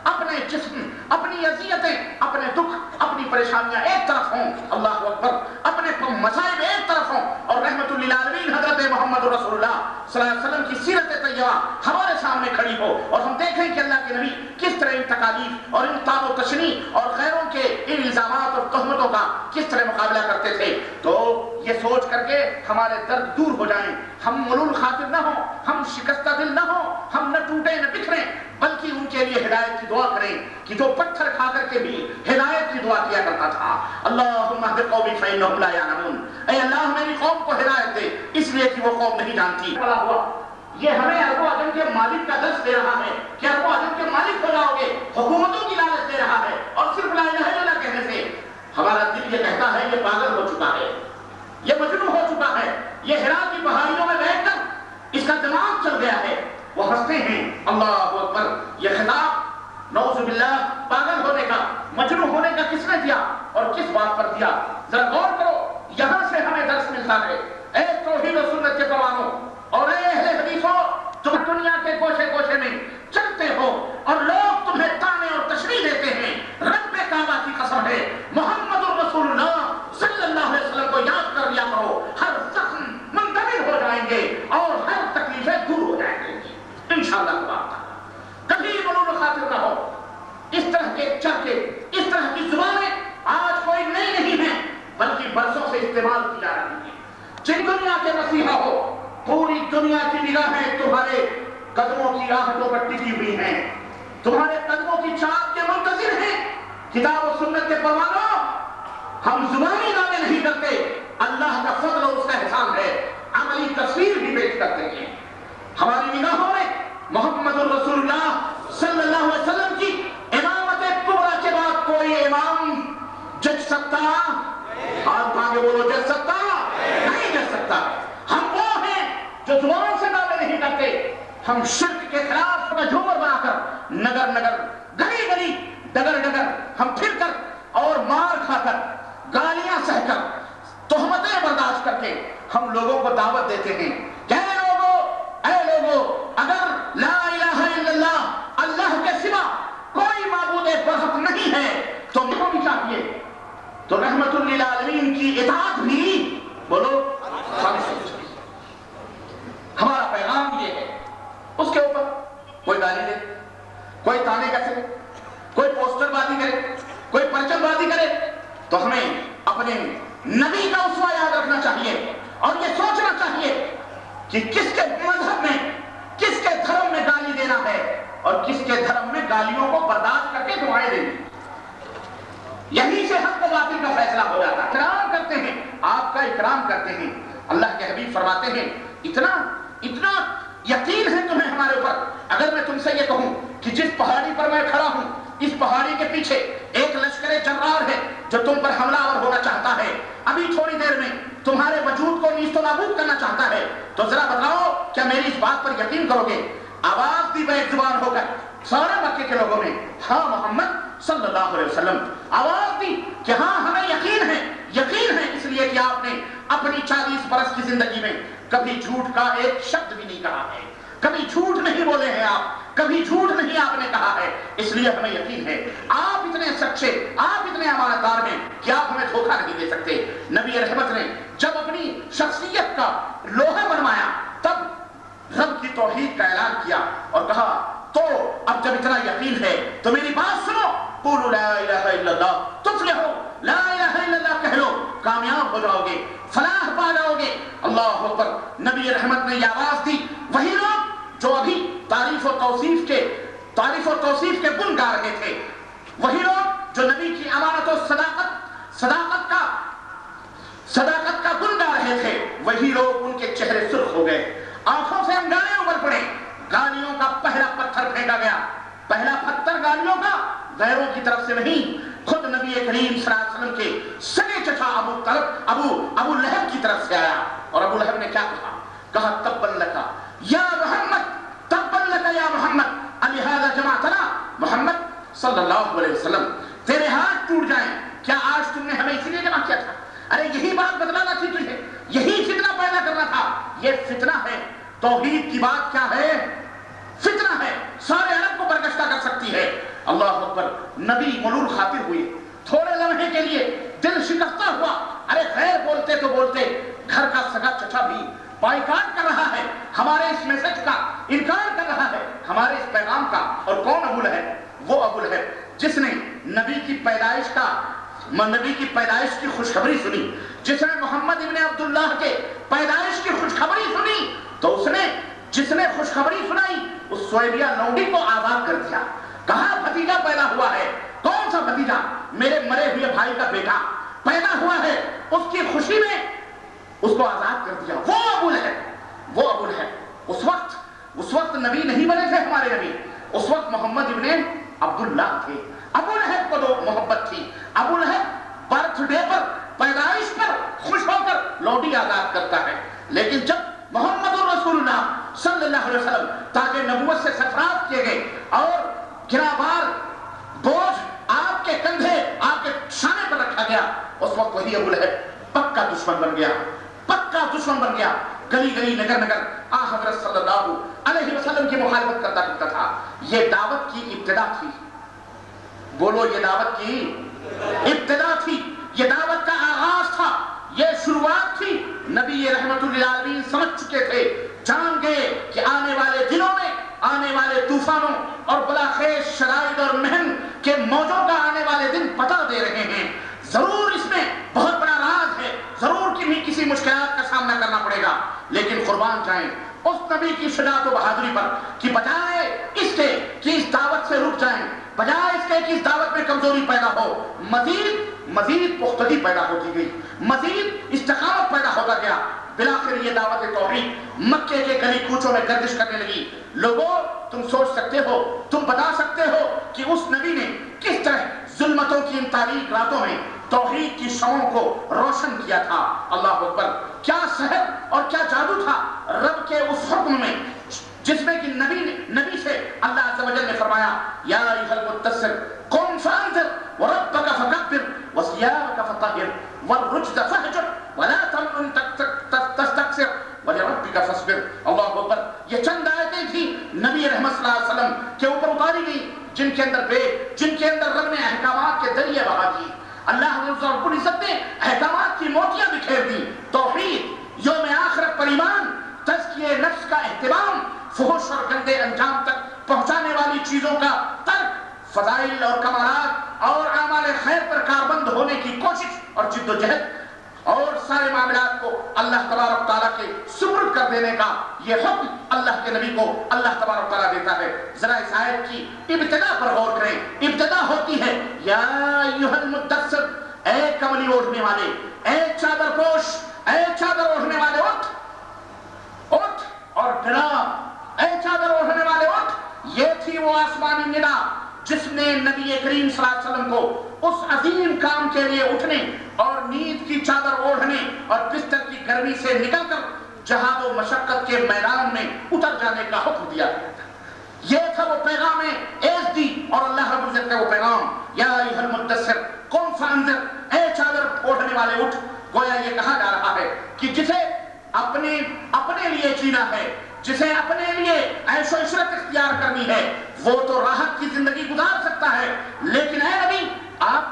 اپنے جسم، اپنی عذیتیں اپنے دکھ، اپنی پریشانیاں ایک طرف ہوں، اللہ اکبر، اپنے مسائب ایک طرف ہوں، اور رحمت للعالمین حضرت محمد رسول اللہ صلی اللہ علیہ وسلم کی سیرت طیبہ ہمارے سامنے کھڑی ہو، اور ہم دیکھیں کہ اللہ کے نبی کس طرح ان تکالیف اور ان تاب و تشنی اور غیروں کے ان الزامات اور تہمتوں کا کس طرح مقابلہ کرتے تھے۔ تو یہ سوچ کر کے ہمارے درد دور ہو جائیں۔ ہم ملول خاطر نہ ہوں، ہم شکستہ دل نہ ہوں، ہم نہ ٹوٹیں، نہ بکھریں بلکہ ان کے لیے ہدایت کی دعا کریں کہ جو پتھر کھا کر کے بھی ہدایت کی دعا کیا کرتا تھا۔ اللہم اللہ قومی فإنهم لا يعلمون۔ اے اللہ، میری قوم کو ہدایت دے۔ اس لیے کہ وہ قوم نہیں جانتی۔ بڑا ہوا۔ یہ ہمیں عرب و عدم کے مالک کا دست دے رہا ہے۔ کہ عرب و عدم کے مالک ہو جاؤ گے۔ حکومتوں کی لالچ دے رہا ہے۔ اور صرف لا الہ الا اللہ کہنے سے۔ ہمارا دل یہ کہتا ہے، یہ پاگل ہو چکا ہے۔ یہ مجنو ہو چکا ہے۔ یہ حرام کی پہاڑیوں میں بیٹھ کر اس کا دماغ چل گیا ہے۔ وہ ہنستے ہیں۔ اللہ اکبر۔ یہ خطاب نعوذ باللہ پاگل ہونے کا، مجروح ہونے کا کس نے دیا اور کس بات پر دیا؟ ذرا غور کرو، یہاں سے ہمیں درس ملتا ہے۔ اے توحید و سنت کے پروانوں اور اے اہل حدیثوں تم دنیا کے گوشے گوشے میں چلتے ہو اور لوگ تمہیں تانے اور تشریح دیتے ہیں۔ رب کعبہ کی قسم ہے۔ محمد الرسول اللہ صلی اللہ علیہ وسلم کو یاد کر لیا کرو۔ ہر زخم منتقل ہو جائیں گے اور ہر تکلیفیں دور ہو انشاءاللہ شاء اللہ کبھی ملون خاطر نہ ہو۔ اس طرح کے چرچے اس طرح کی زبانیں آج کوئی نئی نہیں ہیں، بلکہ برسوں سے استعمال کی جا رہی ہیں۔ جن دنیا کے مسیحا ہو، پوری دنیا کی نگاہیں تمہارے قدموں کی راہ کو پر ٹکی ہوئی ہیں۔ تمہارے قدموں کی چاپ کے منتظر ہیں۔ کتاب و سنت کے پروانوں، ہم زبانی نامے نہیں کرتے۔ اللہ کا فضل اور اس کا احسان ہے۔ عملی تصویر بھی پیش کرتے ہیں۔ ہماری نگاہوں میں محمد الرسول اللہ صلی اللہ علیہ وسلم کی امامت کبرا کے بعد کوئی امام جج سکتا؟ ہاتھ مانگے بولو جج سکتا؟ نہیں جج سکتا۔ ہم وہ ہیں جو زبان سے دعوے نہیں کرتے۔ ہم شرک کے خلاف جھومر بنا کر نگر نگر، گلی گلی، ڈگر ڈگر ہم پھر کر اور مار کھا کر گالیاں سہ کر تہمتیں برداشت کر کے ہم لوگوں کو دعوت دیتے ہیں۔ کہ اے لوگو، اگر لا الہ الا اللہ اللہ کے سوا کوئی معبود برحق نہیں ہے، تو ہونی چاہیے۔ تو رحمت للعالمین کی اطاعت بھی بولو، خالص ہو چکی۔ ہمارا پیغام یہ ہے، اس کے اوپر کوئی گالی دے، کوئی تانے کسے، کوئی پوسٹر بازی کرے، کوئی پرچم بازی کرے، تو ہمیں اپنے نبی کا اسوا یاد رکھنا چاہیے اور یہ سوچنا چاہیے کہ کس کے مذہب میں کس کے دھرم میں گالی دینا ہے اور کس کے دھرم میں گالیوں کو برداشت کر کے دعائیں دینی یہی سے حق باطل کا فیصلہ ہو جاتا ہے۔ اکرام کرتے ہیں، آپ کا اکرام کرتے ہیں۔ اللہ کے حبیب فرماتے ہیں، اتنا اتنا یقین ہے تمہیں ہمارے اوپر۔ اگر میں تم سے یہ کہوں کہ جس پہاڑی پر میں کھڑا ہوں اس پہاڑی کے پیچھے ایک لشکر جرار ہے جو تم پر حملہ آور ہونا چاہتا ہے۔ ابھی تھوڑی دیر میں تمہارے وجود کو نیست و نابود کرنا چاہتا ہے۔ تو ذرا بتاؤ کیا میری اس بات پر یقین کرو گے؟ آواز دی بے زبان ہو کر سارے مکے کے لوگوں نے ہاں محمد صلی اللہ علیہ وسلم، آواز دی کہ ہاں ہمیں یقین ہے یقین ہے اس لیے کہ آپ نے اپنی چالیس برس کی زندگی میں کبھی جھوٹ کا ایک شبد بھی نہیں کہا ہے۔ کبھی جھوٹ نہیں بولے ہیں آپ۔ کبھی جھوٹ نہیں آپ نے کہا ہے۔ اس لیے ہمیں یقین ہے۔ آپ اتنے سچے، آپ اتنے امانتدار ہیں کہ آپ ہمیں دھوکہ نہیں دے سکتے۔ نبی رحمت نے جب اپنی شخصیت کا لوہا بنوایا، تب رب کی توحید کا اعلان کیا اور کہا، تو اب جب اتنا یقین ہے، تو میری بات سنو۔ قولو لا الہ الا اللہ تفلحو لا الہ الا اللہ کہلو کامیاب ہو جاؤ گے، فلاح پا جاؤ گے۔ اللہ اکبر، نبی رحمت نے یہ آواز دی۔ وہی لوگ جو ابھی تعریف و توصیف کے تعریف و توصیف کے گن گا رہے تھے۔ وہی لوگ جو نبی کی امانت و صداقت صداقت کا صداقت کا گن گا رہے تھے، وہی لوگ ان کے چہرے سرخ ہو گئے۔ آنکھوں سے انگارے ابل پڑے۔ گالیوں کا پہلا پتھر پھینکا گیا۔ پہلا پتھر گالیوں کا غیروں کی طرف سے نہیں، خود نبی کریم صلی اللہ علیہ وسلم کے سنے چچا ابو طلب ابو ابو لہب کی طرف سے آیا۔ اور ابو لہب نے کیا کہا؟ کہا تب لکھا یا محمد تبلک یا محمد، علی الحاظہ جماعتنا محمد صلی اللہ علیہ وسلم۔ تیرے ہاتھ ٹوٹ جائیں۔ کیا آج تم نے ہمیں اسی لیے جمع کیا تھا؟ ارے، یہی بات بدلانا تھی تجھے۔ یہی فتنہ پیدا کرنا تھا۔ یہ فتنہ ہے۔ توحید کی بات کیا ہے؟ فتنہ ہے۔ سارے عرب کو برگشتہ کر سکتی ہے۔ اللہ اکبر، نبی ملول خاطر ہوئے۔ تھوڑے لمحے کے لیے دل شکستہ ہوا۔ ارے، خیر بولتے تو بولتے، گھر کا سگا چچا بھی بائیکاٹ کر رہا ہے، ہمارے اس میسج کا انکار کر رہا ہے۔ ہمارے اس پیغام کا اور کون ابول ہے؟ وہ ابول ہے جس نے نبی کی پیدائش کا، نبی کی پیدائش کی خوشخبری سنی۔ جس نے محمد ابن عبداللہ کے پیدائش کی خوشخبری سنی، تو اس نے جس نے خوشخبری سنائی، اس سویبیہ لونڈی کو آزاد کر دیا۔ کہاں بھتیجا پیدا ہوا ہے؟ کون سا بھتیجا؟ میرے مرے ہوئے بھائی کا بیٹا پیدا ہوا ہے، اس کی خوشی میں اس کو آزاد کر دیا۔ وہ ابول ہے۔ وہ ابول ہے۔ اس وقت اس وقت نبی نہیں بنے تھے ہمارے نبی۔ اس وقت محمد ابن عبداللہ تھے۔ ابو لہب کو تو محبت تھی ابو لہب برتھ ڈے پر، پیدائش پر خوش ہو کر لوڈی آزاد کرتا ہے۔ لیکن جب محمد رسول اللہ صلی اللہ علیہ وسلم تاکہ نبوت سے سفرات کیے گئے اور گرابار بوجھ آپ کے کندھے، آپ کے شانے پر رکھا گیا، اس وقت وہی ابو لہب پکا دشمن بن گیا۔ پکا دشمن بن گیا۔ گلی گلی نگر نگر آ حضرت صلی اللہ علیہ وسلم کی مخالفت کرتا کرتا تھا۔ یہ دعوت کی ابتدا تھی۔ بولو یہ دعوت کی ابتدا تھی۔ یہ دعوت کا آغاز تھا۔ یہ شروعات تھی۔ نبی رحمت اللہ سمجھ چکے تھے۔ جان گئے کہ آنے والے دنوں میں، آنے والے طوفانوں اور بلاخیز شرائط اور مہن کے موجوں کا آنے والے دن پتہ دے رہے ہیں۔ ضرور اس میں بہت بڑا راز ہے۔ ضرور کی کسی مشکلات کا سامنا کرنا پڑے گا۔ لیکن قربان جائیں، اس نبی کی شجاعت و بہادری پر کہ بجائے اس کے کہ اس دعوت سے رک جائیں، بجائے اس کے کہ اس دعوت میں کمزوری پیدا ہو، مزید مزید پختگی پیدا ہوتی گئی۔ مزید استقامت پیدا ہوتا گیا۔ بلاخر یہ دعوت توحید مکے کے گلی کوچوں میں گردش کرنے لگی۔ لوگوں، تم سوچ سکتے ہو، تم بتا سکتے ہو کہ اس نبی نے کس طرح ظلمتوں کی ان تاریخ راتوں میں توحید کی شموں کو روشن کیا تھا۔ اللہ اکبر، کیا سحر اور کیا جادو تھا رب کے اس حکم میں، جس میں کہ نبی نبی سے اللہ عز و جل نے فرمایا، یا ایھا المدثر قم فانذر وربك فكبر وثيابك فطهر والرجز فهجر ولا تمنن تستكثر ولربك فاصبر۔ اللہ اکبر، یہ چند آیتیں تھیں نبی رحمت صلی اللہ علیہ وسلم کے اوپر اتاری گئی جن کے اندر بے جن کے اندر رب نے احکامات کے ذریعے بہا دی۔ اللہ رب العزت نے احکامات کی موتیاں بکھیر دی توحید، یوم آخرت پر ایمان تزکیے نفس کا اہتمام، فحش اور گندے انجام تک پہنچانے والی چیزوں کا ترک، فضائل اور کمالات اور اعمال خیر پر کاربند ہونے کی کوشش اور جد و جہد۔ اور سارے معاملات کو اللہ تبارک تعالیٰ کے سپرد کر دینے کا یہ حکم اللہ کے نبی کو اللہ تبارک تعالیٰ دیتا ہے۔ ذرا اس آیت کی ابتدا پر غور کریں۔ ابتدا ہوتی ہے، یا ایوہ المدثر، اے کملی اوڑھنے والے، اے چادر پوش، اے چادر اوڑھنے والے، اٹھ۔ اٹھ اور ڈرا اے چادر اوڑھنے والے، اٹھ۔ یہ تھی وہ آسمانی ندا۔ جس نے نبی کریم صلی اللہ علیہ وسلم کو اس عظیم کام کے لیے اٹھنے اور نیند کی چادر اوڑھنے اور بستر کی گرمی سے نکل کر جہاد و مشقت کے میدان میں اتر جانے کا حکم دیا۔ گیا تھا یہ تھا وہ پیغام ایس دی اور اللہ رب العزت کا وہ پیغام۔ یا ایھا المدثر قم فانذر اے چادر اوڑھنے والے اٹھ؟ گویا یہ کہا جا رہا ہے کہ جسے اپنے اپنے لیے جینا ہے۔ جسے اپنے لیے عیش و عشرت اختیار کرنی ہے۔ وہ تو راحت کی زندگی گزار سکتا ہے، لیکن اے نبی، آپ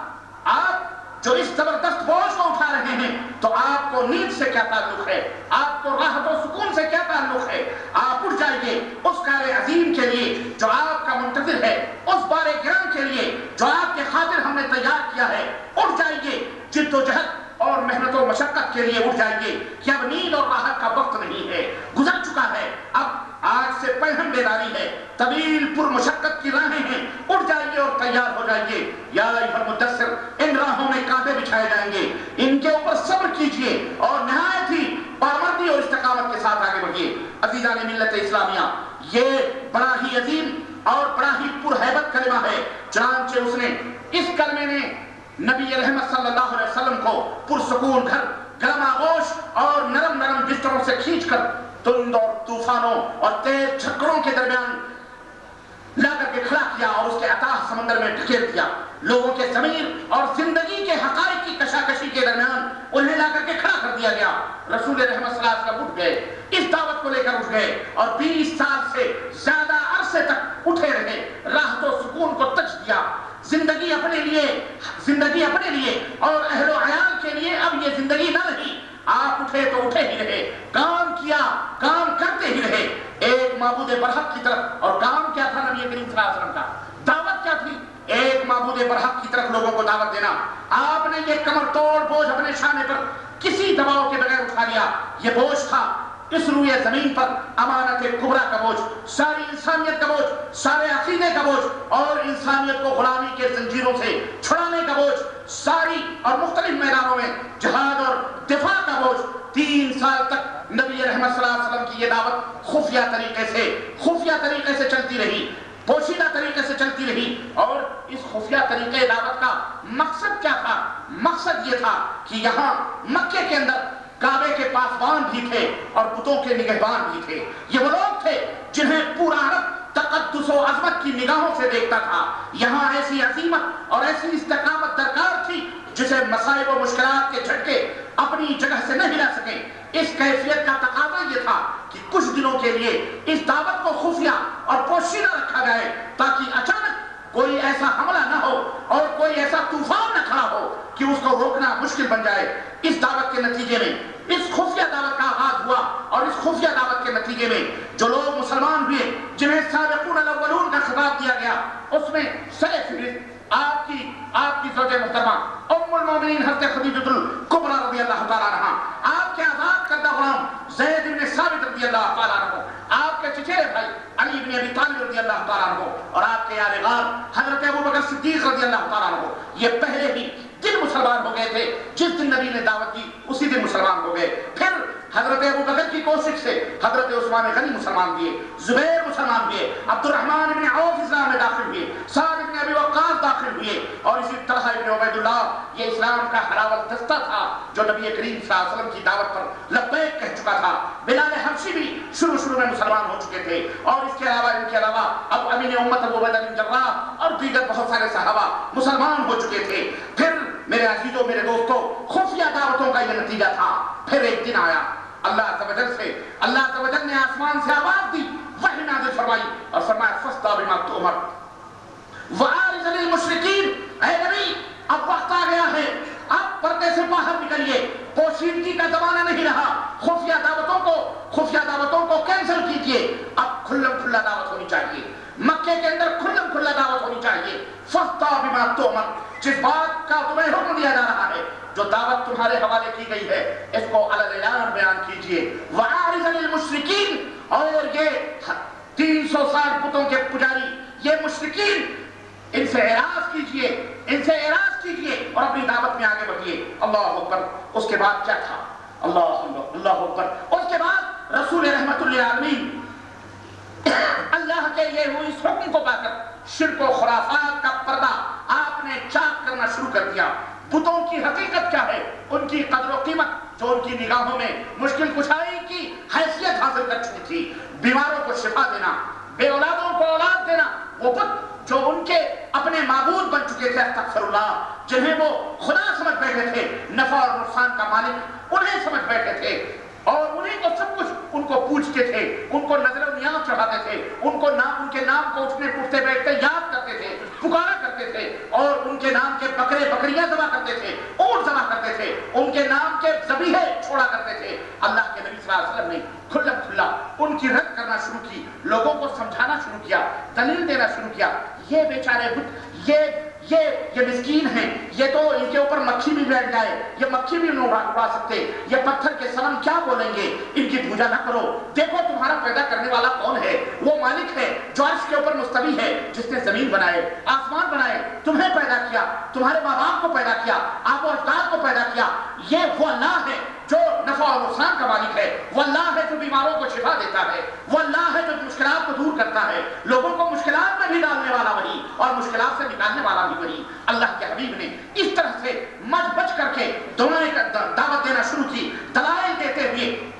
آپ جو اس زبردست بوجھ کو اٹھا رہے ہیں، تو آپ کو نیند سے کیا تعلق ہے؟ آپ کو راحت و سکون سے کیا تعلق ہے؟ آپ اٹھ جائیے اس کار عظیم کے لیے جو آپ کا منتظر ہے، اس بار گرام کے لیے جو آپ کے خاطر ہم نے تیار کیا ہے۔ اٹھ جائیے، جد و جہد اور محنت و مشقت کے لیے اٹھ جائیے۔ کہ اب نیند اور راحت کا وقت نہیں ہے، گزر چکا ہے۔ اب آج سے پہم بیداری ہے۔ طویل پر مشقت کی راہیں ہیں۔ اٹھ جائیے اور تیار ہو جائیے۔ یا ایھا المدثر، ان راہوں میں کانٹے بچھائے جائیں گے۔ ان کے اوپر صبر کیجیے اور نہایت ہی پامردی اور استقامت کے ساتھ آگے بڑھیے۔ عزیزان ملت اسلامیہ، یہ بڑا ہی عظیم اور بڑا ہی پرہیبت کلمہ ہے۔ چنانچہ اس نے اس کلمے نے نبی رحمت صلی اللہ علیہ وسلم کو پرسکون گھر، گرم آغوش اور نرم نرم بستروں سے کھینچ کر تند اور طوفانوں اور تیز جھکڑوں کے درمیان لا کر کے کھڑا کیا اور اس کے عطا سمندر میں ڈھکیل دیا۔ لوگوں کے ضمیر اور زندگی کے حقائق کی کشاکشی کے درمیان انہیں لا کر کے کھڑا کر دیا گیا۔ رسول رحمت صلی اللہ علیہ وسلم اٹھ گئے، اس دعوت کو لے کر اٹھ گئے اور بیس سال سے زیادہ عرصے تک اٹھے رہے، راحت و سکون کو تج دیا۔ زندگی اپنے لیے، زندگی اپنے لیے اور اہل و عیال کے لیے اب یہ زندگی نہ رہی۔ آپ اٹھے تو اٹھے ہی رہے، کام کیا، کام کرتے ہی رہے۔ ایک معبود برحق کی طرف، اور کام کیا تھا نبی کریم صلی اللہ علیہ وسلم کا؟ دعوت کیا تھی؟ ایک معبود برحق کی طرف لوگوں کو دعوت دینا۔ آپ نے یہ کمر توڑ، بوجھ اپنے شانے پر کسی دباؤ کے بغیر اٹھا لیا۔ یہ بوجھ تھا۔ اس روئے زمین پر امانت کبرا کا بوجھ، ساری انسانیت کا بوجھ، سارے عقیدے کا بوجھ اور انسانیت کو غلامی کے زنجیروں سے چھڑانے کا بوجھ، ساری اور مختلف میدانوں میں جہاد اور دفاع کا بوجھ۔ تین سال تک نبی رحمت صلی اللہ علیہ وسلم کی یہ دعوت خفیہ طریقے سے، خفیہ طریقے سے چلتی رہی، پوشیدہ طریقے سے چلتی رہی۔ اور اس خفیہ طریقے دعوت کا مقصد کیا تھا؟ مقصد یہ تھا کہ یہاں مکے کے اندر کعبے کے پاسبان بھی تھے اور بتوں کے نگہبان بھی تھے۔ یہ وہ لوگ تھے جنہیں پورا عرب تقدس و عظمت کی نگاہوں سے دیکھتا تھا۔ یہاں ایسی عظیمت اور ایسی استقامت درکار تھی جسے مسائب و مشکلات کے جھٹکے اپنی جگہ سے نہیں لا سکیں اس کیفیت کا تقاضا یہ تھا کہ کچھ دنوں کے لیے اس دعوت کو خفیہ اور پوشیدہ رکھا جائے تاکہ اچانک کوئی ایسا حملہ نہ ہو اور کوئی ایسا طوفان نہ کھڑا ہو کہ اس کو روکنا مشکل بن جائے۔ اس دعوت کے نتیجے میں، اس خفیہ دعوت کا آغاز ہوا اور اس خفیہ دعوت کے نتیجے میں جو لوگ مسلمان ہوئے، جنہیں سابقون الاولون کا خطاب دیا گیا، اس میں سر فہرست آپ کی آپ کی زوجہ محترمہ، ام المومنین حضرت خدیجۃ الکبرى رضی اللہ تعالی عنہ، آپ کے آزاد کردہ غلام زید بن ثابت رضی اللہ تعالی عنہ، آپ کے چچیرے بھائی علی بن ابی طالب رضی اللہ تعالیٰ عنہ اور آپ کے یار غار، حضرت ابو بکر صدیق رضی اللہ تعالیٰ عنہ، یہ پہلے ہی جن مسلمان ہو گئے تھے، جس دن نبی نے دعوت کی اسی دن مسلمان ہو گئے۔ پھر حضرت ابو بکر کی کوشش سے حضرت عثمان غنی مسلمان دیے، زبیر مسلمان دیے عبد الرحمن بن عوف اسلام میں داخل ہوئے، سعد بن ابی وقاص داخل ہوئے اور اسی طرح ابن عبید اللہ یہ اسلام کا حراول دستہ تھا جو نبی کریم صلی اللہ علیہ وسلم کی دعوت پر لبیک کہہ چکا تھا۔ بلال حبشی بھی شروع شروع میں مسلمان ہو چکے تھے اور اس کے علاوہ، ان کے علاوہ اب امین امت ابو عبیدہ بن جراح اور دیگر بہت سارے صحابہ مسلمان ہو چکے تھے۔ پھر میرے عزیزوں، میرے دوستوں، خفیہ دعوتوں کا یہ نتیجہ تھا۔ پھر ایک دن آیا۔ اللہ عزوجل سے، اللہ عزوجل نے آسمان سے آواز دی، وحی نازل فرمائی اور فرمایا فستا بما تؤمر۔ وعارض للمشرکین اے نبی، اب وقت آ گیا ہے اب پردے سے باہر نکلیے۔ پوشیدگی کا زمانہ نہیں رہا۔ خفیہ دعوتوں کو، خفیہ دعوتوں کو کینسل کیجیے اب کھلم کھلا دعوت ہونی چاہیے۔ مکے کے اندر کھلم کھلا دعوت ہونی چاہیے۔ فستا بما تؤمر۔ جس بات کا تمہیں حکم دیا جا رہا ہے جو دعوت تمہارے حوالے کی گئی ہے، اس کو اعلان بیان کیجیے۔ وعارض للمشرکین اور یہ تین سو ساٹھ بتوں کے پجاری، یہ مشرکین، ان سے اعراض کیجیے، ان سے اعراض کیجیے اور اپنی دعوت میں آگے بڑھئے۔ اللہ اکبر، اس کے بعد کیا تھا؟ اللہ اللہ اکبر۔ اس کے بعد رسول رحمت اللہ اللہ کے یہ ہوئی اس حکم کو پا کر شرک و خرافات کا پردہ آپ نے چاک کرنا شروع کر دیا۔ بتوں کی حقیقت کیا ہے؟ ان کی قدر و قیمت جو ان کی نگاہوں میں مشکل کشائی کی حیثیت حاصل کر چکی تھی۔ بیماروں کو شفا دینا، بے اولادوں کو اولاد دینا، وہ بت جو ان کے اپنے معبود بن چکے تھے استغفر اللہ، جنہیں وہ خدا سمجھ بیٹھے تھے، نفع اور نقصان کا مالک انہیں سمجھ بیٹھے تھے۔ اور انہیں کو سب کچھ ان کو پوچھتے تھے، ان کو نظر و نیاز چڑھاتے تھے، ان کو نام، ان کے نام کو اٹھنے پٹھتے بیٹھتے یاد کرتے تھے، پکارا کرتے تھے، اور ان کے نام کے بکرے بکریاں ذبح کرتے تھے، اونٹ ذبح کرتے تھے، ان کے نام کے ذبیحے چھوڑا کرتے تھے۔ اللہ کے نبی صلی اللہ علیہ وسلم نے کھلا کھلا ان کی رد کرنا شروع کی، لوگوں کو سمجھانا شروع کیا، دلیل دینا شروع کیا، یہ بیچارے بت، یہ یہ یہ مسکین ہیں، یہ تو ان کے اوپر مکھی بھی بیٹھ جائے یہ مکھی بھی نہیں اڑا سکتے۔ یہ پتھر کے سلام کیا بولیں گے؟ ان کی پوجا نہ کرو۔ دیکھو تمہارا پیدا کرنے والا کون ہے؟ وہ مالک ہے، جو عرش کے اوپر مستوی ہے، جس نے زمین بنائے، آسمان بنائے، تمہیں پیدا کیا، تمہارے ماں باپ کو پیدا کیا آپ و اجداد کو پیدا کیا۔ یہ وہ اللہ ہے۔ جو نفع اور نقصان کا مالک ہے، وہ اللہ ہے جو بیماروں کو شفا دیتا ہے، وہ اللہ ہے جو مشکلات کو دور کرتا ہے۔ لوگوں کو مشکلات میں بھی ڈالنے والا وہی اور مشکلات سے نکالنے والا بھی وہی۔ اللہ کے حبیب نے اس طرح سے مچ بچ کر کے دونوں دعوت دینا شروع کی، دلائل دیتے ہوئے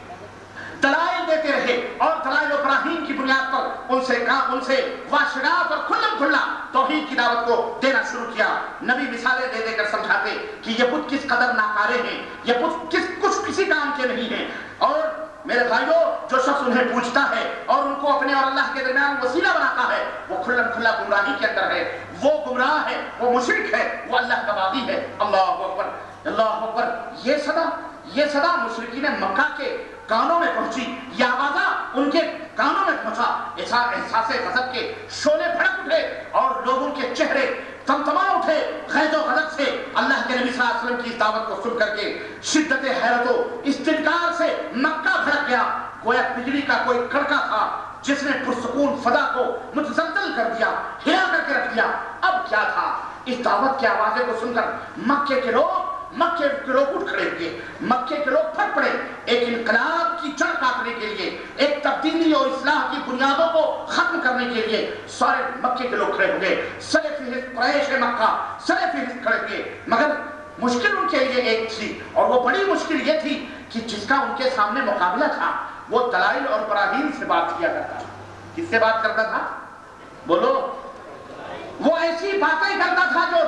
دلائل دیتے رہے اور دلائل ابراہیم کی بنیاد پر ان سے کہا، ان سے واشرات اور کھلم کھلا توحید کی دعوت کو دینا شروع کیا۔ نبی مثالیں دے دے کر سمجھاتے کہ یہ بت کس قدر ناکارے ہیں، یہ بت کس، کچھ کسی کام کے نہیں ہیں۔ اور میرے بھائیوں، جو شخص انہیں پوچھتا ہے اور ان کو اپنے اور اللہ کے درمیان وسیلہ بناتا ہے، وہ کھلم کھلا گمراہی کے اندر ہے۔ وہ گمراہ ہے، وہ مشرک ہے، وہ اللہ کا باغی ہے۔ اللہ اکبر اللہ اکبر، یہ صدا یہ صدا مشرقین مکہ کے کانوں میں پہنچی۔ یہ آوازہ ان کے کانوں میں پہنچا۔ احساس غضب کے شولے بھڑک اٹھے اور لوگوں کے چہرے تمتما اٹھے غیظ و غضب سے۔ اللہ کے نبی صلی اللہ علیہ وسلم کی دعوت کو سن کر کے شدت حیرت و استنکار سے مکہ بھڑک گیا۔ گویا بجلی کا کوئی کڑکا تھا جس نے پرسکون فضا کو متزلزل کر دیا، ہلا کر کے رکھ دیا۔ اب کیا تھا؟ اس دعوت کی آوازیں کو سن کر مکے کے لوگ مکے کے لوگ اٹھ کھڑے ہوئے۔ مکے کے لوگ پھٹ پڑے۔ ایک انقلاب کی جڑ کاٹنے کے لیے، ایک تبدیلی اور اصلاح کی بنیادوں کو ختم کرنے کے لیے سارے مکے کے لوگ کھڑے ہوئے سرے فہرست قریش مکہ، سرے فہرست کھڑے ہوئے مگر مشکل ان کے لیے ایک تھی، اور وہ بڑی مشکل یہ تھی کہ جس کا ان کے سامنے مقابلہ تھا، وہ دلائل اور براہین سے بات کیا کرتا تھا۔ کس سے بات کرتا تھا؟ بولو۔ وہ ایسی باتیں کرتا تھا جو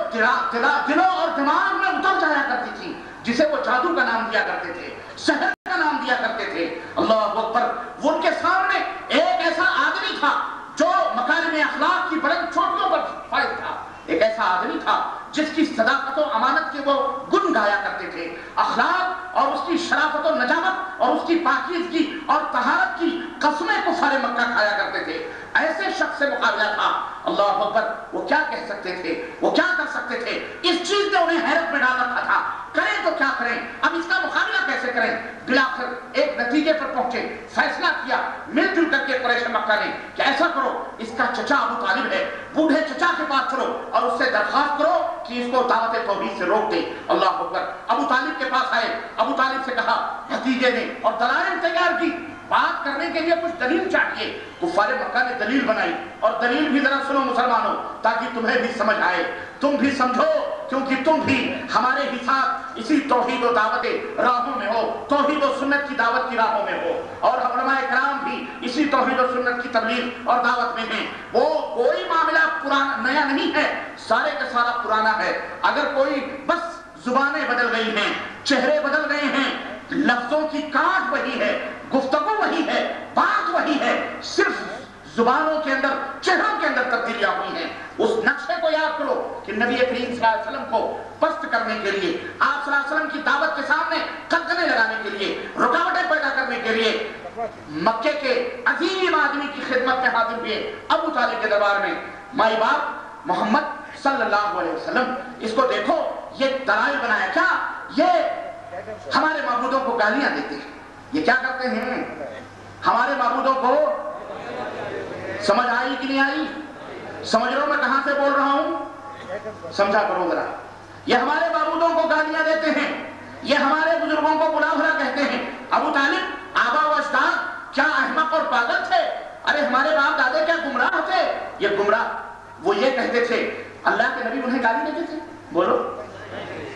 دلوں اور دماغ میں اتر جایا کرتی تھی، جسے وہ جادو کا نام دیا کرتے تھے شہر کا نام دیا کرتے تھے۔ اللہ اکبر، وہ ان کے سامنے ایک ایسا آدمی تھا جو مکان میں اخلاق کی بلند چوٹیوں پر فائد تھا۔ ایک ایسا آدمی تھا جس کی صداقت و امانت کے وہ گن گایا کرتے تھے۔ اخلاق اور اس کی شرافت و نجامت اور اس کی پاکیزگی اور طہارت کی قسمیں کفار مکہ کھایا کرتے تھے۔ ایسے شخص سے مقابلہ تھا۔ اللہ اکبر، وہ کیا کہہ سکتے تھے؟ وہ کیا کر سکتے تھے؟ اس چیز نے انہیں حیرت میں ڈال رکھا تھا۔ کریں تو کیا کریں؟ اب اس کا مقابلہ کیسے کریں؟ بلاخر ایک نتیجے پر پہنچے، فیصلہ کیا، مل جل کر کے قریش مکہ نے کہ ایسا کرو، اس کا چچا ابو طالب ہے۔ بوڑھے چچا کے پاس چلو اور اس سے درخواست کرو کہ اس کو دعوت توحید سے روک دے۔ اللہ اکبر۔ ابو طالب کے پاس آئے۔ ابو طالب سے کہا بھتیجے نے اور دلائل تیار کی۔ بات کرنے کے لیے کچھ دلیل چاہیے۔ کفار مکہ نے دلیل بنائی اور دلیل بھی ذرا سنو مسلمانوں، تاکہ تمہیں بھی سمجھ آئے۔ تم بھی سمجھو، کیونکہ تم بھی ہمارے ہی ساتھ اسی توحید و دعوت راہوں میں ہو۔ توحید و سنت کی دعوت کی راہوں میں ہو۔ اور علماء کرام بھی اسی توحید و سنت کی تبلیغ اور دعوت میں ہیں۔ وہ کوئی معاملہ پرانا نیا نہیں ہے، سارے کا سارا پرانا ہے۔ اگر کوئی بس زبانیں بدل گئی ہیں، چہرے بدل گئے ہیں، لفظوں کی کاٹ وہی ہے۔ گفتگو وہی ہے، بات وہی ہے، صرف زبانوں کے اندر، چہروں کے اندر تبدیلیاں ہوئی ہیں۔ اس نقشے کو یاد کرو کہ نبی کریم صلی اللہ علیہ وسلم کو پست کرنے کے لیے، آپ صلی اللہ علیہ وسلم کی دعوت کے سامنے قدمیں لگانے کے لیے، رکاوٹیں پیدا کرنے کے لیے مکے کے عظیم آدمی کی خدمت میں حاضر ہوئے۔ ابو طالب کے دربار میں مائی باپ محمد صلی اللہ علیہ وسلم، اس کو دیکھو، یہ دلائل بنایا کیا؟ یہ ہمارے معبودوں کو گالیاں دیتے ہیں۔ یہ کیا کرتے ہیں؟ ہمارے معبودوں کو سمجھ آئی کہ نہیں آئی؟ سمجھ رہا ہوں میں کہاں سے بول رہا ہوں؟ سمجھا کرو ذرا۔ یہ ہمارے معبودوں کو گالیاں دیتے ہیں۔ یہ ہمارے بزرگوں کو بلا بھلا کہتے ہیں۔ ابو طالب، آبا و اجداد، کیا احمق اور پاگل تھے؟ ارے ہمارے باپ دادے کیا گمراہ تھے؟ یہ گمراہ، وہ یہ کہتے تھے، اللہ کے نبی انہیں گالی دیتے تھے۔ بولو۔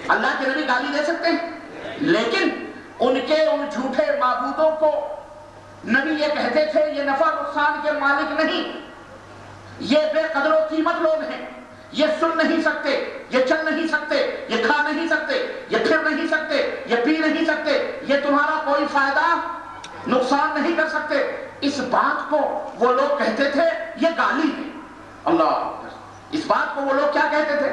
اللہ کے نبی گالی دے سکتے ہیں۔ لیکن ان کے ان جھوٹے معبودوں کو نبی یہ کہتے تھے، یہ نفع نقصان کے مالک نہیں۔ یہ بے قدر و قیمت لوگ ہیں۔ یہ سن نہیں سکتے، یہ چل نہیں سکتے، یہ کھا نہیں سکتے، یہ پھر نہیں سکتے، یہ پی نہیں سکتے، یہ تمہارا کوئی فائدہ نقصان نہیں کر سکتے۔ اس بات کو وہ لوگ کہتے تھے، یہ گالی ہے۔ اللہ۔ اس بات کو وہ لوگ کیا کہتے تھے؟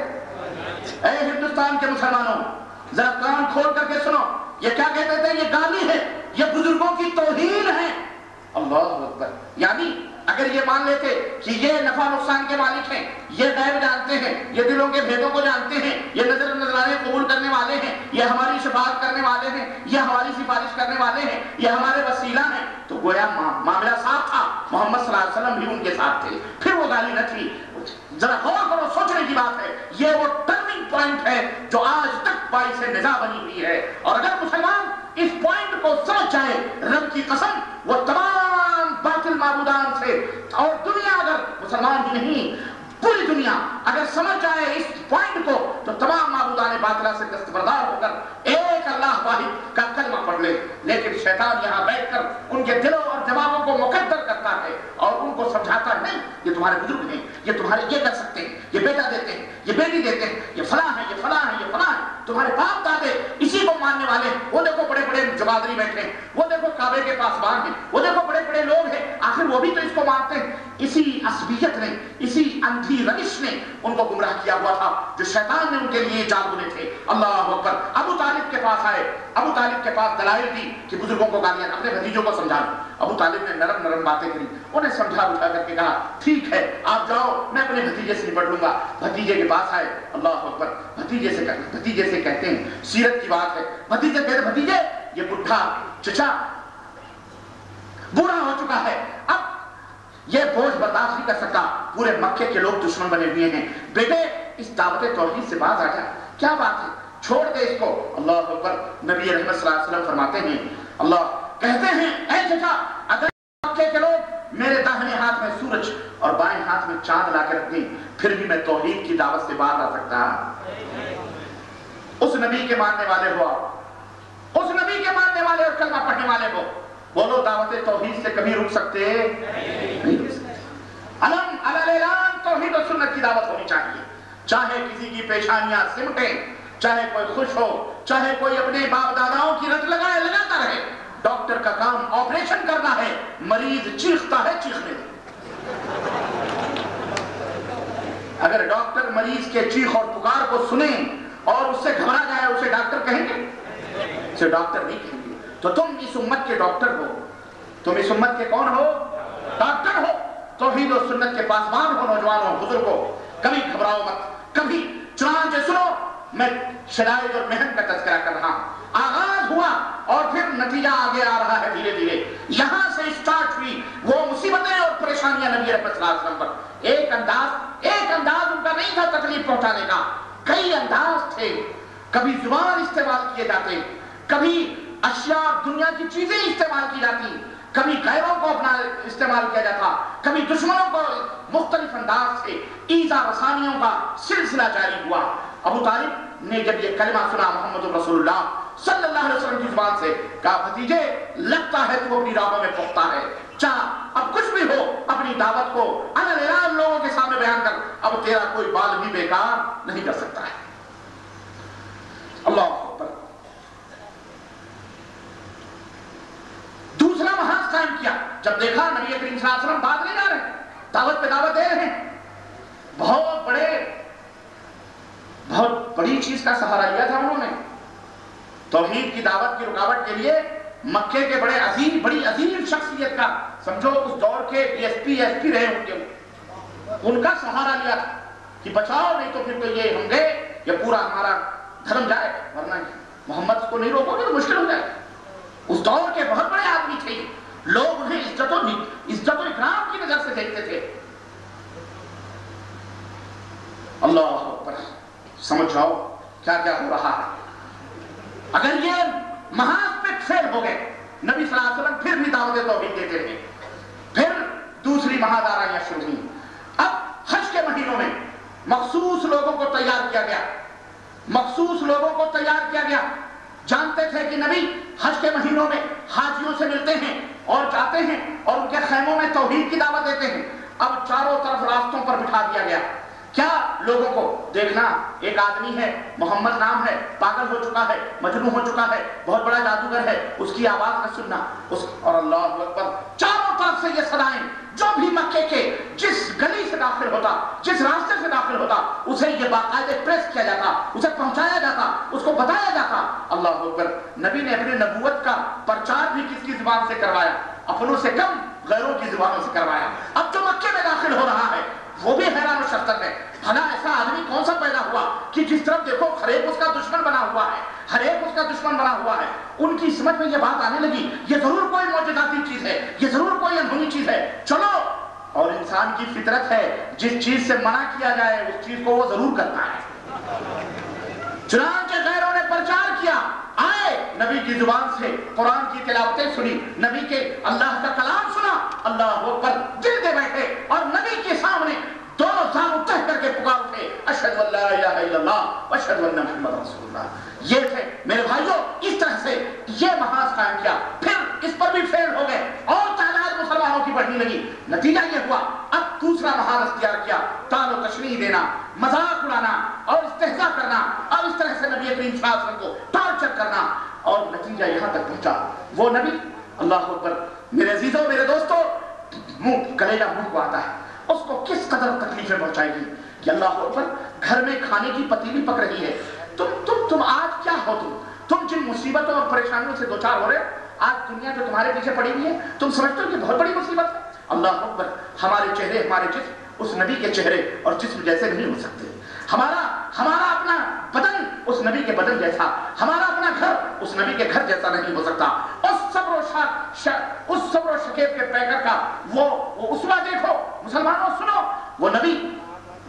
اے ہندوستان کے مسلمانوں، ذرا کان کھول کر کے سنو۔ یہ کیا کہتے تھے؟ یہ گالی ہے یہ بزرگوں کی توہین ہے۔ اللہ اکبر۔ یعنی اگر یہ مان لیتے کہ یہ نفع نقصان کے مالک ہیں یہ غیب جانتے ہیں یہ دلوں کے بھیدوں کو جانتے ہیں یہ نظر نظرانے قبول کرنے والے ہیں یہ ہماری شفاعت کرنے والے ہیں یہ ہماری سفارش کرنے والے ہیں یہ ہمارے وسیلہ ہیں تو گویا معاملہ صاف تھا۔ محمد صلی اللہ علیہ وسلم بھی ان کے ساتھ تھے۔ پھر وہ گالی نہ تھی۔ ذرا غور کرو، سوچنے کی بات ہے، یہ وہ ٹرننگ پوائنٹ ہے جو آج تک باعث نزا بنی ہوئی ہے۔ اور اگر مسلمان اس پوائنٹ کو سمجھ جائے، رب کی قسم، وہ تمام باطل معبودان سے، اور دنیا اگر مسلمان ہی نہیں، پوری دنیا اگر سمجھ جائے اس پوائنٹ کو، تو تمام معبودان باطلہ سے دستبردار ہو کر ایک اللہ واحد کا کلمہ پڑھ لے لیکن شیطان یہاں بیٹھ کر ان کے تمہارے بزرگ ہیں یہ تمہارے یہ کر سکتے ہیں یہ بیٹا دیتے ہیں یہ بیٹی دیتے ہیں یہ فلاں ہے یہ فلاں ہے یہ فلاں ہے تمہارے باپ دادے اسی کو ماننے والے وہ دیکھو بڑے بیٹھے ہیں وہ دیکھو کعبے کے پاس بان ہیں وہ دیکھو بڑے بڑے لوگ ہیں۔ آخر وہ بھی تو اس کو مانتے ہیں۔ اسی عصبیت نے، اسی اندھی روش نے ان کو گمراہ کیا ہوا تھا جو شیطان نے ان کے لیے جال بنے تھے۔ اللہ اکبر۔ ابو طالب کے پاس آئے۔ ابو طالب کے پاس دلائل دی کہ بزرگوں کو گالیاں، اپنے بھتیجوں کو سمجھا۔ دو ابو طالب نے نرم نرم باتیں کری۔ انہیں سمجھا بٹھا کر کے کہا، ٹھیک ہے، آپ جاؤ، میں اپنے بھتیجے سے نپٹ لوں گا۔ بھتیجے کے پاس آئے۔ اللہ اکبر۔ بھتیجے سے بھتیجے سے کہتے ہیں، سیرت کی بات ہے۔ بھتیجے کہتے بھتیجے یہ بڈھا چچا، بوڑھا ہو چکا ہے۔ اب یہ بوجھ برداشت نہیں کر سکتا۔ پورے مکے کے لوگ دشمن بنے ہوئے ہیں۔ بیٹے، اس دعوت توحید سے باز آ جا۔ کیا بات ہے؟ چھوڑ دے اس کو۔ اللہ اکبر، نبی رحمت صلی اللہ علیہ وسلم فرماتے ہیں۔ اللہ کہتے ہیں، اے چچا، اگر مکے کے لوگ میرے داہنے ہاتھ میں سورج اور بائیں ہاتھ میں چاند لا کے رکھ دیں، پھر بھی میں توحید کی دعوت سے باہر آ سکتا۔ اس نبی کے ماننے والے ہو اس نبی کے ماننے والے اور کلمہ پڑھنے والے ہو بولو، دعوت توحید سے کبھی رک سکتے نہیں رک سکتے۔ علم توحید و سنت کی دعوت ہونی چاہیے۔ چاہے کسی کی پیشانیاں سمٹیں، چاہے کوئی خوش ہو، چاہے کوئی اپنے باپ داداؤں کی رت لگائے، لگاتا رہے۔ ڈاکٹر کا کام آپریشن کرنا ہے، مریض چیختا ہے چیخنے۔ اگر ڈاکٹر مریض کے چیخ اور پکار کو سنیں اور اس سے گھبرا جائے، اسے ڈاکٹر کہیں گے؟ اسے ڈاکٹر نہیں کہیں گے۔ تو تم اس امت کے ڈاکٹر ہو۔ تم اس امت کے کون ہو؟ ڈاکٹر ہو۔ توحید و سنت کے پاسبان ہو نوجوان ہو بزرگ کبھی گھبراؤ مت، کبھی، چنانچہ سنو، میں شدائد اور محنت کا تذکرہ کر رہا ہوں۔ آغاز ہوا اور پھر نتیجہ آگے آ رہا ہے دھیرے دھیرے۔ یہاں سے سٹارٹ ہوئی۔ وہ مصیبتیں اور پریشانیاں نبی رحمت صلی اللہ علیہ وسلم پر۔ ایک انداز ایک انداز ان کا نہیں تھا تکلیف پہنچانے کا۔ کئی انداز تھے۔ کبھی زبان استعمال کیے جاتے، کبھی اشیاء دنیا کی چیزیں استعمال کی جاتی، کبھی غیروں کو اپنا استعمال کیا جاتا، کبھی دشمنوں کو مختلف انداز سے ایزا رسانیوں کا سلسلہ جاری ہوا۔ ابو طالب نے جب یہ کلمہ سنا محمد رسول اللہ صلی اللہ علیہ وسلم کی زبان سے، کہا، بھتیجے، لگتا ہے تو اپنی راہوں میں پختہ ہے۔ چاہ اب کچھ بھی ہو، اپنی دعوت کو ان لوگوں کے سامنے بیان کر، اب تیرا کوئی بال بھی بیکار نہیں کر سکتا ہے۔ اللہ اکبر۔ دوسرا محاذ قائم کیا؟ جب دیکھا نبی کریم صلی اللہ علیہ وسلم بات نہیں جا رہے، دعوت پہ دعوت دے رہے ہیں۔ بہت بڑے، بہت بڑی چیز کا سہارا لیا تھا انہوں نے۔ توحید کی دعوت کی رکاوٹ کے لیے مکے کے بڑے عظیم، بڑی عظیم شخصیت کا، سمجھو اس دور کے D S P S P رہے ان کے ان کا سہارا لیا تھا کہ بچاؤ، نہیں تو پھر تو یہ ہم گئے، یہ پورا ہمارا دھرم جائے، ورنہ محمد کو نہیں روکو گے تو مشکل ہو جائے۔ اس دور کے بہت بڑے آدمی تھے لوگ انہیں عزت و عزت و اکرام کی نظر سے دیکھتے تھے۔ اللہ اکبر، سمجھ جاؤ کیا کیا ہو رہا ہے۔ اگر یہ محاذ پہ فیل ہو گئے، نبی صلی اللہ علیہ وسلم پھر بھی دعوت توحید دیتے رہے۔ پھر دوسری مہاداریاں شروع ہوئی اب حج کے مہینوں میں مخصوص لوگوں کو تیار کیا گیا۔ مخصوص لوگوں کو تیار کیا گیا۔ جانتے تھے کہ نبی حج کے مہینوں میں حاجیوں سے ملتے ہیں اور جاتے ہیں اور ان کے خیموں میں توحید کی دعوت دیتے ہیں۔ اب چاروں طرف راستوں پر بٹھا دیا گیا۔ کیا لوگوں کو دیکھنا ایک آدمی ہے، محمد نام ہے، پاگل ہو چکا ہے مجنو ہو چکا ہے، بہت بڑا جادوگر ہے، اس کی آواز نہ سننا، اس اور اللہ اکبر۔ چاروں طرف سے یہ صدائیں جو بھی مکے کے جس گلی سے داخل ہوتا، جس راستے سے داخل ہوتا، اسے یہ باقاعدہ پریس کیا جاتا، اسے پہنچایا جاتا، اس کو بتایا جاتا۔ اللہ اکبر، نبی نے اپنے نبوت کا پرچار بھی کس کی زبان سے کروایا؟ اپنوں سے کم غیروں کی زبانوں سے کروایا۔ اب جو مکے میں داخل ہو رہا ہے، وہ بھی حیران و شرطر ہے۔ بھلا ایسا آدمی کون سا پیدا ہوا کہ جس طرف دیکھو ہر ایک اس کا دشمن بنا ہوا ہے؟ ہر ایک اس کا دشمن بنا ہوا ہے۔ ان کی سمجھ میں یہ بات آنے لگی، یہ ضرور کوئی موجوداتی چیز ہے، یہ ضرور کوئی انہونی چیز ہے۔ چلو۔ اور انسان کی فطرت ہے، جس چیز سے منع کیا جائے، اس چیز کو وہ ضرور کرتا ہے۔ چنانچہ غیروں نے پرچار کیا۔ آئے، نبی کی زبان سے قرآن کی تلاوتیں سنی، نبی کے اللہ کا کلام سنا۔ اللہ اکبر دل دے بیٹھے اور نبی کے سامنے دونوں زانو تہ کر کے پکار اٹھے اشہد واللہ الہ الا اللہ اشہد واللہ محمد رسول اللہ. یہ تھے میرے بھائیوں، اس طرح سے یہ محاذ قائم کیا، پھر اس پر بھی فیل ہو گئے، اور تعداد مسلمانوں کی بڑھنے لگی۔ نتیجہ یہ ہوا، اب دوسرا مہار اختیار کیا تال و تشریح دینا، مذاق اڑانا اور استحصا کرنا، اور اس طرح سے نبی کریم صلی اللہ علیہ وسلم کو ٹارچر کرنا، اور نتیجہ یہاں تک پہنچا۔ وہ نبی، اللہ اکبر، میرے عزیزوں، میرے دوستوں، منہ کلیجہ منہ کو آتا ہے۔ اس کو کس قدر تکلیفیں پہنچائے گی؟ کہ اللہ اکبر گھر میں کھانے کی پتیلی پک رہی ہے۔ تم تم تم آج کیا ہو تم؟ تم جن مصیبتوں اور پریشانیوں سے دوچار ہو رہے ہو، آج دنیا جو تمہارے پیچھے پڑی ہوئی ہے، تم سمجھتے ہو کہ بہت بڑی مصیبت ہے۔ اللہ اکبر ہمارے چہرے، ہمارے جسم، اس نبی کے چہرے اور جسم جیسے نہیں ہو سکتے۔ ہمارا ہمارا اپنا بدن اس نبی کے بدن جیسا، ہمارا اپنا گھر اس نبی کے گھر جیسا نہیں ہو سکتا۔ اس صبر و شک اس صبر و شکیب کے پیکر کا وہ وہ اسوا دیکھو مسلمانوں سنو، وہ نبی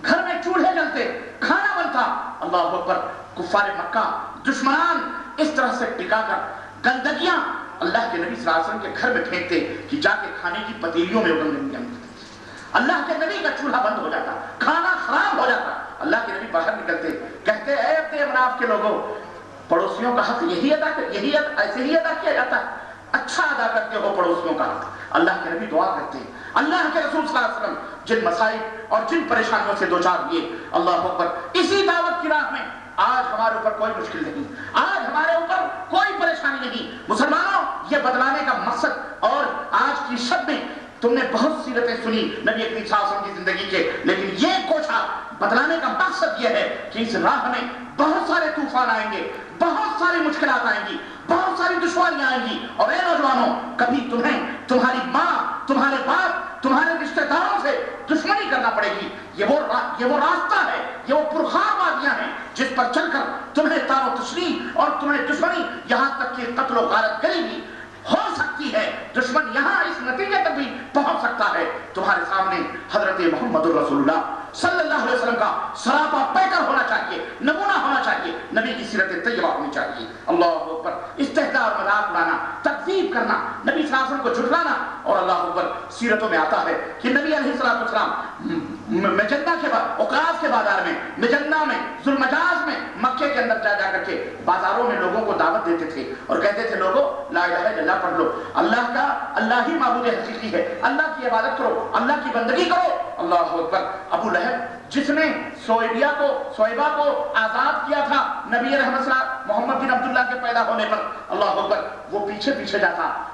گھر میں چولہے جلتے، کھانا بنتا۔ اللہ اکبر، کفار مکہ، دشمنان اس طرح سے ٹکا کر گندگیاں اللہ کے نبی صلی اللہ علیہ وسلم کے گھر میں پھینکتے کہ جا کے کھانے کی پتیلیوں میں گندگیاں اللہ کے نبی کا چولہا بند ہو جاتا، کھانا خراب ہو جاتا۔ اللہ کے نبی باہر نکلتے، کہتے، اے اپنے مناف کے لوگوں، پڑوسیوں کا حق یہی ادا کر، یہی ایسے ہی ادا کیا جاتا ہے۔ اچھا ادا کرتے ہو پڑوسیوں کا حق۔ اللہ کے نبی دعا کرتے ہیں اللہ کے رسول صلی اللہ علیہ وسلم، جن مسائل اور جن پریشانیوں سے دوچار ہوئے اللہ اکبر، اسی دعوت کی راہ میں آج ہمارے اوپر کوئی مشکل نہیں، آج ہمارے اوپر کوئی پریشانی نہیں۔ مسلمانوں، یہ بدلانے کا مقصد اور آج کی شب میں تم نے بہت سیرتیں سنی نبی اکریم صلی اللہ علیہ وسلم کی زندگی کے، لیکن یہ کوشا بتلانے کا مقصد یہ ہے کہ اس راہ میں بہت سارے طوفان آئیں گے، بہت ساری مشکلات آئیں گی۔ بہت ساری دشواریاں آئیں گی۔ اور اے نوجوانوں، کبھی تمہیں تمہاری ماں، تمہارے باپ، تمہارے رشتہ داروں سے دشمنی کرنا پڑے گی۔ یہ وہ را... یہ وہ راستہ ہے، یہ وہ پرخار وادیاں ہیں جس پر چل کر تمہیں تار و تشریح اور تمہیں دشمنی یہاں تک کہ قتل و غارت کرے گی ہو سکتی ہے۔ دشمن یہاں اس نتیجے تک بھی پہنچ سکتا ہے۔ تمہارے سامنے حضرت محمد الرسول اللہ صلی اللہ علیہ وسلم کا سراپا پیکر ہونا چاہیے، نمونہ ہونا چاہیے، نبی کی سیرت طیبہ ہونی چاہیے۔ اللہ اکبر استحدہ اور مذاق اڑانا، تکذیب کرنا، نبی صلی اللہ علیہ وسلم کو جھٹلانا۔ اور اللہ اکبر، سیرتوں میں آتا ہے کہ نبی علیہ السلام مجنہ کے بعد، اوقاف کے بازار میں، مجنہ میں ظلمجاز میں، مکے کے اندر جا جا کر کے بازاروں میں لوگوں کو دعوت دیتے تھے۔ اور کہتے تھے لوگوں لا الہ الا اللہ پڑھ لو۔ اللہ کا، اللہ ہی معبود حقیقی ہے۔ اللہ کی عبادت کرو، اللہ کی بندگی کرو۔ اللہ اکبر، ابو لہب جس نے سوئبیا کو سوئبہ کو آزاد کیا تھا نبی رحمت صلی محمد بن عبداللہ کے پیدا ہونے پر۔ اللہ اکبر، وہ پیچھے پیچھے جاتا۔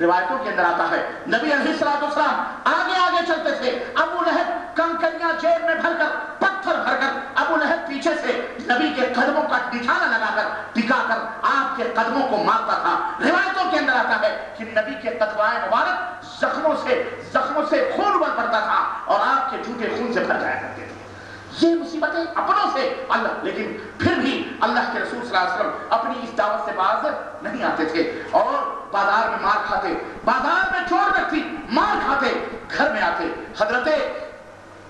روایتوں کے اندر آتا ہے۔ نبی علیہ السلام آگے آگے چلتے تھے۔ ابو لہب کنکریاں جیب میں بھر کر، پتھر بھر کر ابو لہب پیچھے سے نبی کے قدموں کا نشانہ لگا کر، ٹکا کر آپ کے قدموں کو مارتا تھا۔ روایتوں کے اندر آتا ہے کہ نبی کے قدمائے مبارک زخموں سے زخموں سے خون بھر پڑتا تھا اور آپ کے جھوٹے خون سے بھر جایا کرتے تھے۔ یہ مصیبتیں اپنوں سے، اللہ، لیکن پھر بھی اللہ کے رسول صلی اللہ علیہ وسلم اپنی اس دعوت سے باز نہیں آتے تھے اور بازار میں مار کھاتے، بازار میں چور رکھتی مار کھاتے، گھر میں آتے۔ حضرت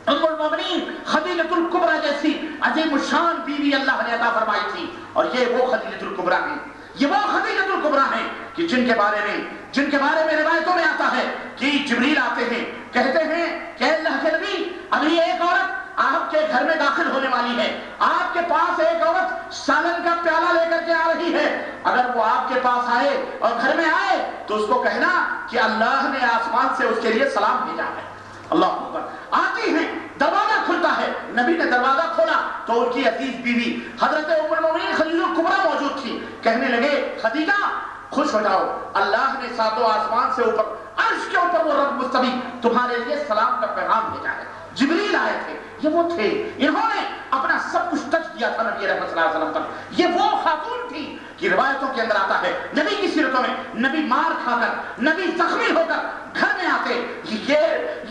ام المومنین خدیجت القبرہ جیسی عظیم الشان بیوی اللہ نے عطا فرمائی تھی اور یہ وہ خدیجت القبرہ ہیں۔ یہ وہ خدیجت القبرہ ہیں کہ جن کے بارے میں جن کے بارے میں روایتوں میں آتا ہے کہ جبریل آتے ہیں، کہتے ہیں کہ اللہ کے نبی ابھی ایک عورت آپ کے گھر میں داخل ہونے والی ہے۔ آپ کے پاس ایک عورت سالن کا پیالہ لے کر کے آ رہی ہے۔ اگر وہ آپ کے پاس آئے اور گھر میں آئے تو اس کو کہنا کہ اللہ نے آسمان سے اس کے لیے سلام بھیجا ہے۔ اللہ اکبر۔ آتی ہیں، دروازہ کھلتا ہے۔ نبی نے دروازہ کھولا تو ان کی عزیز بیوی حضرت عمر مومنین خلیل القبرہ موجود تھی۔ کہنے لگے، خدیجہ، خوش ہو جاؤ۔ اللہ نے ساتوں آسمان سے اوپر، عرش کے اوپر وہ رب مستوی تمہارے لیے سلام کا پیغام بھیجا ہے۔ جبریل آئے تھے، یہ وہ تھے۔ انہوں نے اپنا سب کچھ ٹچ کیا تھا نبی رحمت صلی اللہ علیہ وسلم پر۔ یہ وہ خاتون تھی کہ روایتوں کے اندر آتا ہے۔ نبی کی سیرتوں میں نبی مار کھا کر نبی زخمی ہو کر گھر میں آتے، یہ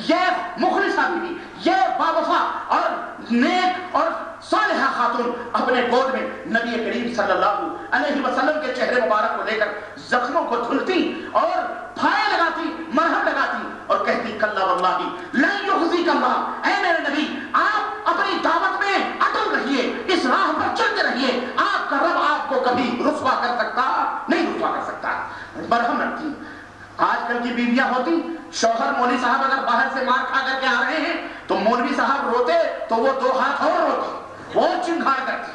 یہ مخلصہ بھی یہ باوفا اور نیک اور صالحہ خاتون اپنے گود میں نبی کریم صلی اللہ علیہ وسلم کے چہرے مبارک کو لے کر زخموں کو دھلتی اور پھائے لگاتی، مرہم لگاتی اور کہتی کلہ واللہ لن یخزی اللہ۔ اے میرے نبی، آپ اپنی دعوت میں اٹل رہیے، اس راہ پر چلتے رہیے۔ آپ کا رب آپ کو کبھی رسوا کر سکتا، نہیں رسوا کر سکتا۔ مرہم رکھتی۔ آج کل کی بیویاں ہوتی، شوہر مولوی صاحب اگر باہر سے مار کھا کر کے آ رہے ہیں، تو مولوی صاحب روتے تو وہ دو ہاتھ اور روتے وہ چنگھاڑ کرتی۔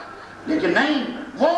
لیکن نہیں، وہ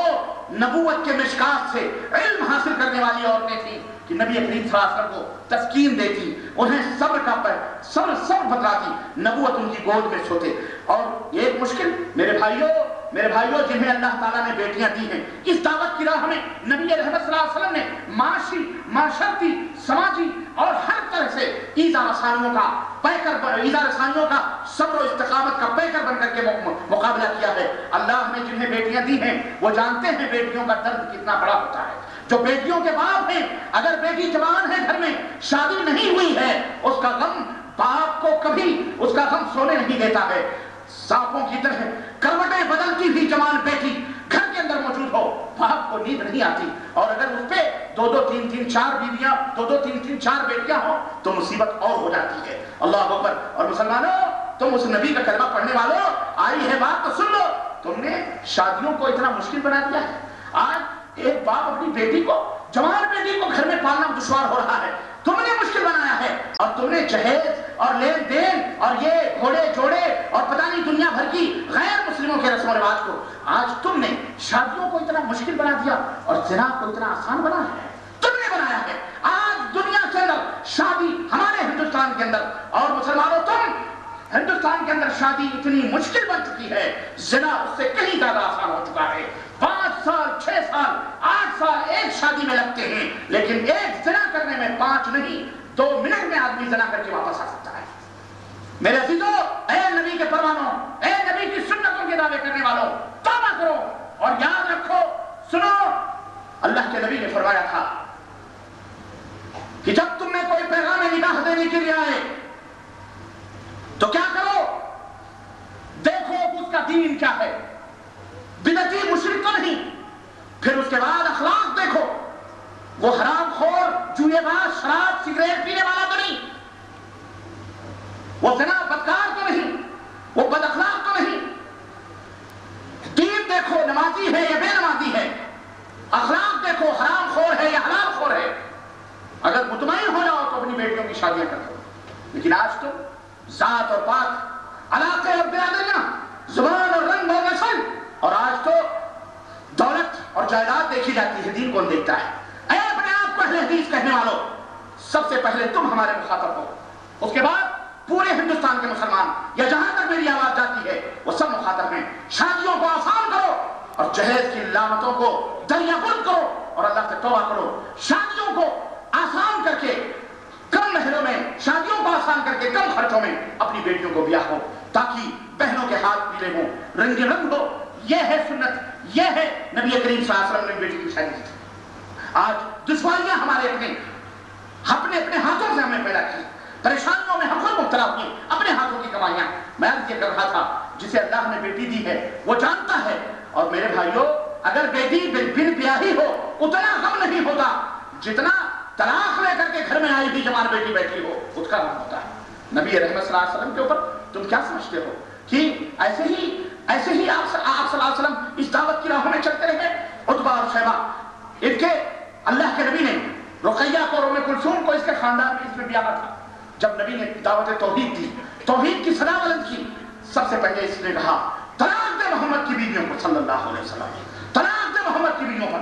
نبوت کے مشکات سے علم حاصل کرنے والی عورتیں تھیں کہ نبی کریم صلی اللہ علیہ وسلم کو تسکین دیتی، انہیں صبر کا پر صبر صبر بتلاتی، نبوت ان کی گود میں سوتے اور یہ ایک مشکل، میرے بھائیوں میرے بھائیوں جنہیں اللہ تعالیٰ نے بیٹیاں دی ہیں، اس دعوت کی راہ میں نبی رحمت صلی اللہ علیہ وسلم نے معاشی، معاشرتی، سماجی اور ہر طرح سے ایزا رسانیوں کا پیکر ایزا رسانیوں کا صبر و استقامت کا پیکر بن کر کے مقابلہ کیا ہے۔ اللہ نے جنہیں بیٹیاں دی ہیں، وہ جانتے ہیں بیٹیوں کا درد کتنا بڑا ہوتا ہے۔ جو بیٹیوں کے باپ ہیں، اگر بیٹی جوان ہے گھر میں، شادی نہیں ہوئی ہے، اس کا غم باپ کو کبھی اس کا غم سونے نہیں دیتا ہے۔ سانپوں کی طرح کروٹیں بدلتی ہوئی جوان بیٹی گھر کے اندر موجود ہو۔ باپ کو نیند نہیں آتی۔ اور اگر اس پہ دو دو تین تین چار بیویاں، دو دو تین تین چار بیٹیاں ہوں، تو مصیبت اور ہو جاتی ہے۔ اللہ اکبر۔ اور مسلمانوں، تم اس نبی کا کلمہ پڑھنے والوں، آئی ہے بات تو سن لو۔ تم نے شادیوں کو اتنا مشکل بنا دیا ہے۔ آج ایک باپ اپنی بیٹی کو جوان بیٹی کو گھر میں پالنا دشوار ہو رہا ہے۔ تم نے مشکل بنایا ہے۔ اور تم نے جہیز اور لین دین اور یہ گھوڑے جوڑے اور پتہ نہیں دنیا بھر کی غیر مسلموں کے رسم و رواج کو آج تم نے شادیوں کو اتنا مشکل بنا دیا اور زنا کو اتنا آسان بنا ہے۔ تم نے بنایا ہے۔ آج دنیا کے اندر شادی ہمارے ہندوستان کے اندر اور مسلمانوں تم ہندوستان کے اندر شادی اتنی مشکل بن چکی ہے۔ زنا اس سے کہیں زیادہ آسان ہو چکا ہے۔ پانچ سال، چھ سال، آٹھ سال ایک شادی میں لگتے ہیں، لیکن ایک زنا کرنے میں پانچ نہیں، دو منٹ میں آدمی زنا کر کے واپس آ سکتا ہے۔ میرے عزیزو، اے نبی کے پروانوں اے نبی کی سنتوں کے دعوے کرنے والوں، توبہ کرو اور یاد رکھو، سنو، اللہ کے نبی نے فرمایا تھا کہ جب تم نے کوئی پیغام نگاہ دینے کے لیے آئے، تو کیا کرو؟ دیکھو اس کا دین کیا ہے۔ بدتی پھر اس کے بعد اخلاق دیکھو۔ وہ حرام خور، جوئے باز، شراب، سگریٹ پینے والا تو نہیں۔ وہ زنا بدکار تو نہیں، وہ بد اخلاق تو نہیں۔ دین دیکھو، نمازی ہے یا بے نمازی ہے۔ اخلاق دیکھو، حرام خور ہے یا حلال خور ہے۔ اگر مطمئن ہو جاؤ تو اپنی بیٹیوں کی شادیاں کر دو۔ لیکن آج تو ذات اور پاک، علاقے اور برادریاں زبان اور رنگ اور نسل، اور آج تو دولت اور جائیداد دیکھی جاتی ہے، دین کون دیکھتا ہے؟ اے اپنے آپ کو اہل حدیث کہنے والوں سب سے پہلے تم ہمارے مخاطب ہو۔ اس کے بعد پورے ہندوستان کے مسلمان، یا جہاں تک میری آواز جاتی ہے، وہ سب مخاطب ہیں۔ شادیوں کو آسان کرو اور جہیز کی لامتوں کو دریا بند کرو اور اللہ سے توبہ کرو۔ شادیوں کو آسان کر کے، کم مہروں میں، شادیوں کو آسان کر کے کم خرچوں میں اپنی بیٹیوں کو بیاہ ہو، تاکہ بہنوں کے ہاتھ پیلے ہوں، رنگ رنگ ہو۔ یہ ہے سنت۔ یہ ہے نبی کریم صلی اللہ علیہ وسلم نے بیٹی کی شادی کی۔ آج دشواریاں ہمارے اپنے اپنے اپنے ہاتھوں سے ہمیں پیدا کی۔ پریشانیوں میں ہم خود مبتلا ہوئے۔ اپنے ہاتھوں کی کمائیاں۔ میں یہ کر رہا تھا، جسے اللہ نے بیٹی دی ہے، وہ جانتا ہے۔ اور میرے بھائیوں، اگر بیٹی بن بیاہی ہو، اتنا غم نہیں ہوتا جتنا طلاق لے کر کے گھر میں آئی بھی جوان بیٹی بیٹھی ہو۔ اس کا غم ہوتا ہے۔ نبی رحمت صلی اللہ علیہ وسلم کے اوپر تم کیا سمجھتے ہو؟ کہ ایسے ہی ایسے ہی آپ صلی اللہ علیہ وسلم اس دعوت کی راہوں میں چلتے رہے۔ عطبہ اور شیبہ، ان کے اللہ کے نبی نے رقیہ کو اور ام کلثوم کو اس کے خاندان میں اس میں بیاہ تھا جب نبی نے دعوت توحید دی، توحید کی صدا بلند کی، سب سے پہلے اس نے کہا، طلاق دے محمد کی بیویوں کو صلی اللہ علیہ وسلم۔ طلاق دے محمد کی بیویوں پر۔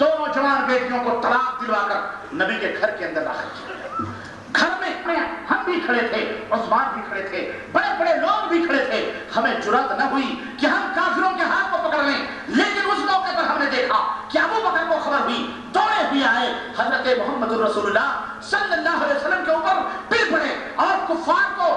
دونوں جوان بیٹیوں کو طلاق دلوا کر نبی کے گھر کے اندر داخل کیا۔ بھی کھڑے تھے عثمان بھی کھڑے تھے بڑے بڑے لوگ بھی کھڑے تھے۔ ہمیں جرات نہ ہوئی کہ ہم کافروں کے ہاتھ کو پکڑ لیں لیکن اس موقع پر ہم نے دیکھا کہ ابو بکر کو خبر ہوئی دوڑے بھی آئے۔ حضرت محمد الرسول اللہ صلی اللہ علیہ وسلم کے اوپر پھر پڑے اور کفار کو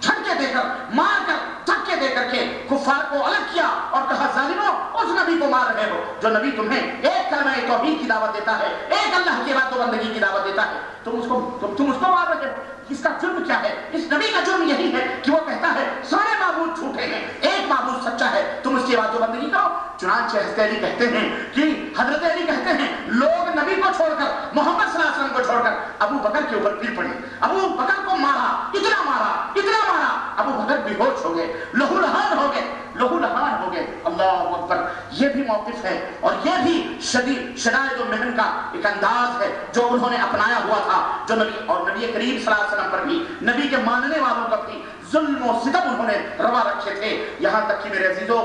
چھڑکے دے کر مار کر تھکے دے کر کے کفار کو الگ کیا اور کہا ظالموں اس نبی کو مار رہے ہو جو نبی تمہیں ایک کلمہ توحید کی دعوت دیتا ہے ایک اللہ کی بات و بندگی کی دعوت دیتا ہے۔ تم اس کو تم, تم اس کو مار رہے ہو۔ اس کا جرم کیا ہے؟ اس نبی کا جرم یہی ہے کہ وہ کہتا ہے، سارے معبود جھوٹے ہیں، ایک معبود سچا ہے، تم اس کی بات و بندگی کرو۔ چنانچہ حضرت علی کہتے ہیں کہ حضرت علی کہتے ہیں، لوگ نبی کو چھوڑ کر، محمد صلی اللہ علیہ وسلم کو چھوڑ کر ابو بکر کے اوپر گر پڑے۔ ابو بکر کو مارا، اتنا مارا اتنا مارا۔ ابو بکر بے ہوش ہو گئے، لہو لہان ہو گئے، لہو لہان ہو گئے۔ اللہ اکبر، یہ بھی موقف ہے اور یہ بھی شدید شدائد و محن کا ایک انداز ہے جو انہوں نے اپنایا ہوا تھا، جو نبی اور نبی کریم صلی اللہ علیہ وسلم وسلم پر بھی نبی کے ماننے والوں کا بھی ظلم و ستم انہوں نے روا رکھے تھے۔ یہاں تک کہ میرے عزیزوں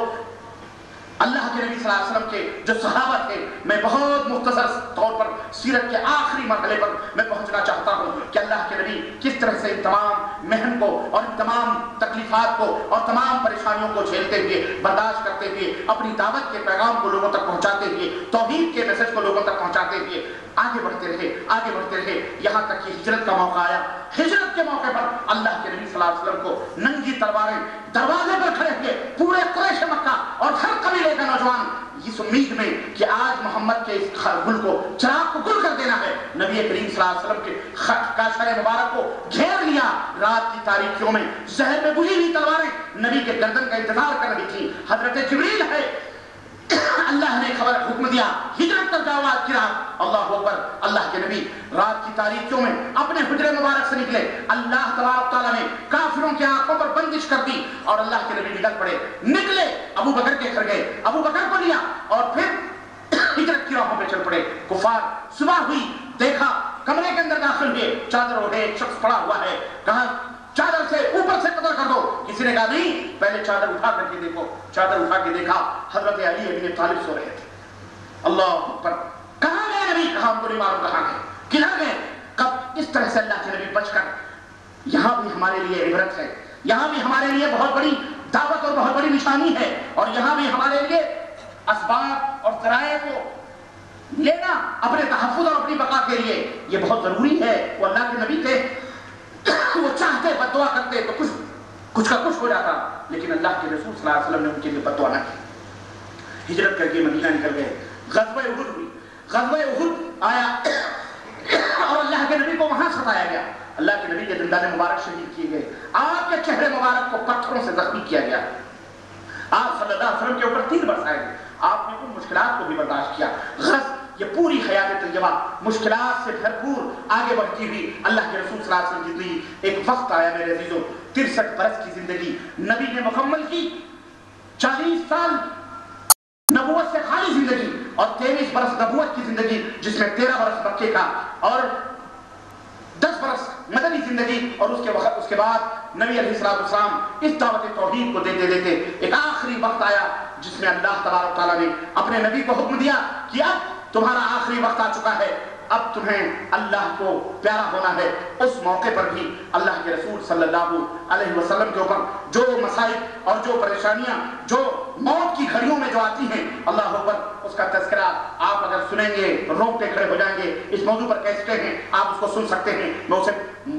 اللہ کے نبی صلی اللہ علیہ وسلم کے جو صحابہ تھے، میں بہت مختصر طور پر سیرت کے آخری مرحلے پر میں پہنچنا چاہتا ہوں کہ اللہ کے نبی کس طرح سے ان تمام محن کو اور ان تمام تکلیفات کو اور تمام پریشانیوں کو جھیلتے ہوئے برداشت کرتے ہوئے، اپنی دعوت کے پیغام کو لوگوں تک پہنچاتے ہوئے، توحید کے میسج کو لوگوں تک پہنچاتے ہوئے آگے بڑھتے رہے، آگے بڑھتے رہے۔ یہاں تک کہ ہجرت کا موقع آیا۔ ہجرت کے موقع پر اللہ کے نبی صلی اللہ علیہ وسلم کو ننگی تلواریں دروازے پر کھڑے ہوئے، پورے قریش مکہ اور ہر قبیلے کا نوجوان، اس امید میں کہ آج محمد کے اس گل کو، چراغ کو گل کر دینا ہے۔ نبی کریم صلی اللہ علیہ وسلم کے خط کاشر مبارک کو گھیر لیا۔ رات کی تاریخیوں میں زہر میں بجھی ہوئی تلواریں نبی کے گردن کا انتظار کر رہی تھی حضرت جبریل ہے۔ اللہ نے خبر حکم دیا، ہجرت کر جاؤ آج کی رات اللہ اکبر، اللہ کے نبی، رات کی تاریخیوں میں اپنے حجر مبارک سے نکلے۔ اللہ تبارک تعالیٰ نے کافروں کی آنکھوں پر بندش کر دی اور اللہ کے نبی نکل پڑے۔ نکلے، ابو بکر کے گھر گئے۔ ابو بکر کو لیا اور پھر ہجرت کی راہوں پہ چل پڑے۔ کفار صبح ہوئی، دیکھا کمرے کے اندر داخل ہوئے۔ چادر اٹھے ایک شخص پڑا ہوا ہے۔ کہا چادر سے اوپر سے قدر کر دو۔ کسی نے کہا، نہیں پہلے چادر اٹھا کر کے دیکھو۔ چادر اٹھا کے دیکھا، حضرت علی ابن طالب سو رہے تھے۔ اللہ اکبر کہاں گئے نبی؟ کہاں ہم کو نہیں معلوم کہاں گئے؟ کدھر گئے؟ کب؟ اس طرح سے اللہ کے نبی بچ کر۔ یہاں بھی ہمارے لیے عبرت ہے۔ یہاں بھی ہمارے لیے بہت بڑی دعوت اور بہت بڑی نشانی ہے۔ اور یہاں بھی ہمارے لیے اسباب اور ذرائع کو لینا اپنے تحفظ اور اپنی بقا کے لیے یہ بہت ضروری ہے۔ وہ اللہ کے نبی تھے۔ <coughs> وہ چاہتے بدعا کرتے تو کچھ کچھ کا کچھ ہو جاتا۔ لیکن اللہ کے رسول صلی اللہ علیہ وسلم نے ان کے لیے بدعا نہ کی۔ ہجرت کر کے مدینہ نکل گئے۔ غزوہ احد ہوئی۔ غزوہ احد آیا <coughs> اور اللہ کے نبی کو وہاں ستایا گیا۔ اللہ کے نبی کے دندان مبارک شہید کیے گئے۔ آپ کے چہرے مبارک کو پتھروں سے زخمی کیا گیا۔ آپ صلی اللہ علیہ وسلم کے اوپر تین برسائے گئے۔ آپ نے ان مشکلات کو بھی برداشت کیا۔ غز یہ پوری خیال طیبہ مشکلات سے بھرپور آگے بڑھتی ہوئی اللہ کے رسول صلی اللہ علیہ وسلم جتنی ایک وقت آیا میرے عزیزوں، ترسٹھ برس کی زندگی، نبی نے مکمل کی، چالیس سال نبوت سے خالی زندگی اور تیئیس برس نبوت کی زندگی جس میں تیرہ برس مکے کا اور دس برس مدنی زندگی اور اس کے وقت، اس کے بعد نبی علیہ السلام اس دعوت توحید کو دیتے دیتے ایک آخری وقت آیا جس میں اللہ تبارک تعالیٰ نے اپنے نبی کو حکم دیا کہ اب تمہارا آخری وقت آ چکا ہے۔ اب تمہیں اللہ کو پیارا ہونا ہے۔ اس موقع پر بھی اللہ کے رسول صلی اللہ علیہ وسلم کے اوپر جو مسائل اور جو پریشانیاں، جو موت کی گھڑیوں میں جو آتی ہیں، اللہ اکبر، اس کا تذکرہ آپ اگر سنیں گے، روکتے کھڑے ہو جائیں گے۔ اس موضوع پر کیسٹے ہیں، آپ اس کو سن سکتے ہیں۔ میں اسے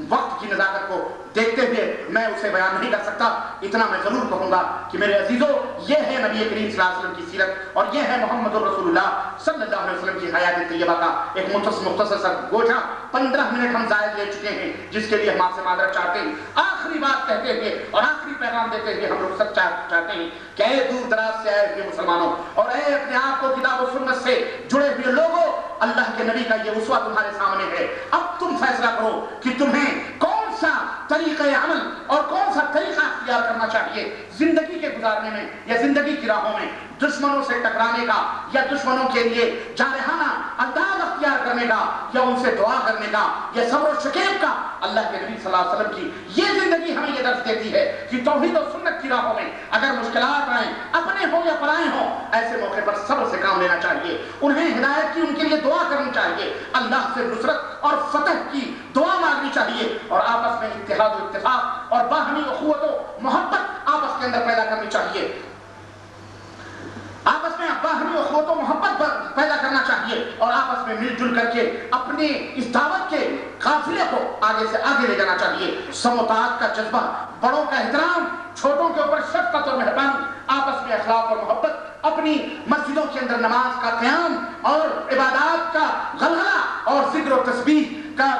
وقت کی نزاکت کو دیکھتے ہوئے میں اسے بیان نہیں کر سکتا، اتنا میں ضرور کہوں گا کہ میرے عزیزوں یہ ہے نبی کریم صلی اللہ علیہ وسلم کی سیرت اور یہ ہے محمد رسول اللہ صلی اللہ علیہ وسلم کی حیات طیبہ کا ایک مختصر مختصر سا گوشہ پندرہ منٹ ہم زائد لے چکے ہیں، جس کے لیے ہم آپ سے معذرت چاہتے ہیں۔ آخری بات کہتے ہوئے اور آخری پیغام دیتے ہوئے ہم لوگ سب چاہتے ہیں کہ اے دور دراز سے آئے ہوئے مسلمانوں اور اے اپنے آپ کو کتاب و سنت سے جڑے ہوئے لوگوں، اللہ کے نبی کا یہ اسوہ تمہارے سامنے ہے۔ اب تم فیصلہ کرو کہ تم تمہیں کون سا طریقہ عمل اور کون سا طریقہ اختیار کرنا چاہیے زندگی کے گزارنے میں یا زندگی کی راہوں میں دشمنوں سے ٹکرانے کا یا دشمنوں کے لیے جارحانہ انداز اختیار کرنے کا یا ان سے دعا کرنے کا یا صبر و شکیب کا اللہ کے نبی صلی اللہ علیہ وسلم کی یہ زندگی ہمیں یہ درس دیتی ہے کہ توحید و سنت کی راہوں میں اگر مشکلات آئیں، اپنے ہوں یا پرائے ہوں، ایسے موقع پر صبر سے کام لینا چاہیے، انہیں ہدایت کی، ان کے لیے دعا کرنی چاہیے، اللہ سے نصرت اور فتح کی دعا مانگنی چاہیے اور آپس میں اتحاد و اتفاق اور باہمی اخوت و محبت آپس کے اندر پیدا کرنی چاہیے۔ آپس میں باہمی اخوت و محبت پیدا کرنا چاہیے اور آپس میں مل جل کر کے اپنے اس دعوت کے قافلے کو آگے سے آگے لے جانا چاہیے۔ سموتات کا جذبہ، بڑوں کا احترام، چھوٹوں کے اوپر شفقت اور مہربانی، آپس میں اخلاق اور محبت، اپنی مسجدوں کے اندر نماز کا قیام اور عبادات کا غلغلہ اور ذکر و تسبیح کا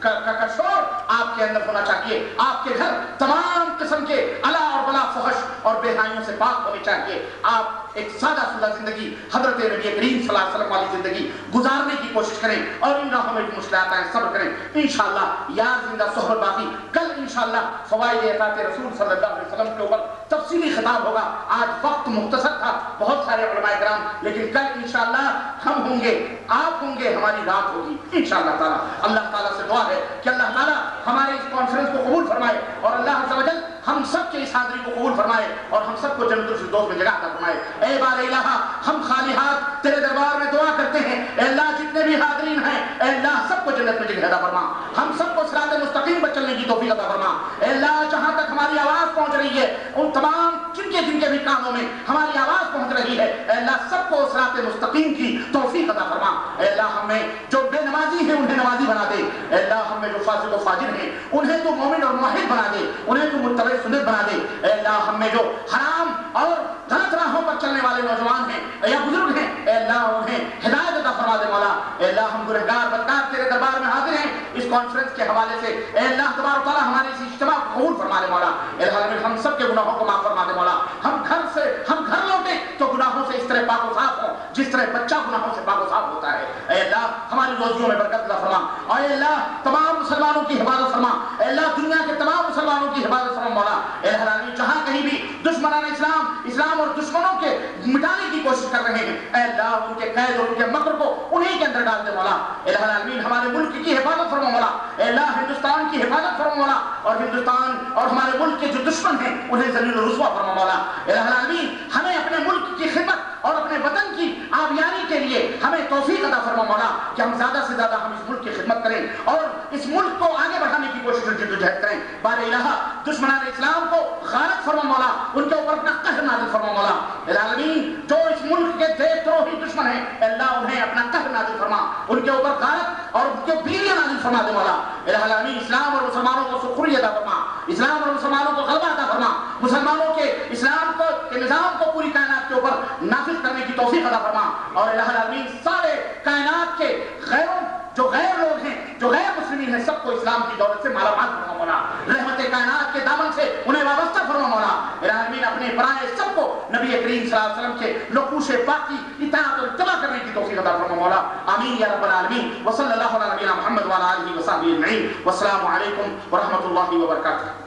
کا شور آپ کے اندر ہونا چاہیے۔ آپ کے گھر تمام قسم کے علا اور بلا فحش اور بےحائیوں سے پاک ہونے چاہیے۔ آپ ایک سادہ سادہ زندگی حضرت نبی کریم صلی اللہ علیہ وسلم والی زندگی گزارنے کی کوشش کریں اور ان راہوں میں جو مشکلات آئیں صبر کریں۔ انشاءاللہ یاد زندہ صحبت باقی، کل انشاءاللہ فوائد اطاعت رسول صلی اللہ علیہ وسلم کے اوپر تفصیلی خطاب ہوگا۔ آج وقت مختصر تھا، بہت سارے علماء کرام، لیکن کل انشاءاللہ ہم ہوں گے، آپ ہوں گے، ہماری رات ہوگی۔ انشاءاللہ تعالی، اللہ تعالیٰ سے دعا ہے کہ اللہ تعالیٰ ہمارے اس کانفرنس کو قبول فرمائے اور اللہ عز و جل ہم سب کے اس حاضری کو قبول فرمائے اور ہم سب کو جنت الفردوس میں جگہ عطا فرمائے۔ اے بار الہ، ہم خالی ہاتھ تیرے دربار میں دعا کرتے ہیں۔ اے اللہ، جتنے بھی حاضرین ہیں، اے اللہ، سب کو جنت میں جگہ عطا فرما۔ ہم سب کو صراط مستقیم پر چلنے کی توفیق عطا فرما۔ اے اللہ، جہاں تک ہماری آواز پہنچ رہی ہے، ان تمام جن کے جن کے بھی کاموں میں ہماری آواز پہنچ رہی ہے، اے اللہ، سب کو صراط مستقیم کی توفیق عطا فرما۔ اے اللہ ہمیں جو بے نمازی ہیں، انہیں نمازی بنا دے۔ اے اللہ ہمیں جو فاسق و فاجر ہیں، انہیں تو مومن اور موحد بنا دے۔ انہیں تو متبع سنت بنا دے۔ اے اللہ ہمیں جو حرام اور غلط راہوں پر چلنے والے نوجوان ہیں، یا بزرگ ہیں، اے اللہ، انہیں ہدایت عطا فرما دے، مولا۔ اے اللہ، ہم گنہگار، بدکار تیرے دربار میں حاضر ہیں۔ اس کانفرنس کے حوالے سے، اے اللہ، تبارک تعالیٰ ہمارے اس اجتماع کو قبول فرما دے، مولا۔ اے اللہ ہم سب کے گناہوں کو معاف فرما دے، مولا۔ ہم گھر سے، ہم گھر لوٹے تو گناہوں سے اس طرح پاک و صاف ہوں، جس طرح بچہ گناہوں سے پاک و صاف ہوتا ہے۔ اے اللہ، ہماری روزیوں میں برکت عطا فرما۔ اور اے اللہ، تمام مسلمانوں کی حفاظت فرما۔ اے اللہ، دنیا کے تمام مسلمانوں کی حفاظت فرما، مولا۔ اے العالمین جہاں کہیں بھی دشمنان اسلام اسلام اور دشمنوں کے مٹانے کی کوشش کر رہے ہیں، اے اللہ، ان کے قید اور ان کے مکر کو انہی کے اندر ڈال دے، مولا۔ اے العالمین ہمارے ملک کی حفاظت فرما، مولا۔ اے اللہ، ہندوستان کی حفاظت فرما، مولا۔ اور ہندوستان اور ہمارے ملک کے جو دشمن ہیں، انہیں ذلیل و رسوا فرما مولا اے العالمین ہمیں اپنے ملک کی خدمت اور اپنے وطن کی آبیاری کے لیے ہمیں توفیق عطا فرما مولا کہ ہم زیادہ سے زیادہ ہم اس ملک کی خدمت کریں اور اس ملک کو آگے بڑھانے کی کوشش جد و جہد کریں۔ بار الہ، دشمنان اسلام کو غالب فرما مولا، ان کے اوپر اپنا قہر نازل فرما مولا۔ العالمین، جو اس ملک کے دیکھ دروہی دشمن ہیں اللہ انہیں اپنا قہر نازل فرما۔ ان کے اوپر غالب اور ان کے بیلیاں نازل فرما دے مولا۔ العالمین، اسلام اور مسلمانوں کو سخری عطا فرما۔ اسلام اور مسلمانوں کو غلبہ عطا فرما۔ مسلمانوں کے اسلام کو، کے نظام کو، پوری کائنات کے اوپر نافذ کرنے کی توفیق عطا فرما۔ اور الہ العالمین، سارے کائنات کے غیروں، جو غیر لوگ ہیں، جو غیر مسلمین ہیں، سب کو اسلام کی دولت سے مالا مال فرما مولا رحمت کائنات کے دامن سے انہیں وابستہ فرما مولا العالمین اپنے برائے سب کو نبی کریم صلی اللہ علیہ وسلم کے لقوش پاکی، اطاعت اور اتباع کرنے کی توفیق عطا فرما مولا آمین یا رب العالمین۔ وصلی اللہ علی نبینا محمد وعلی آلہ وصحبہ اجمعین۔ والسلام علیکم ورحمۃ اللہ وبرکاتہ۔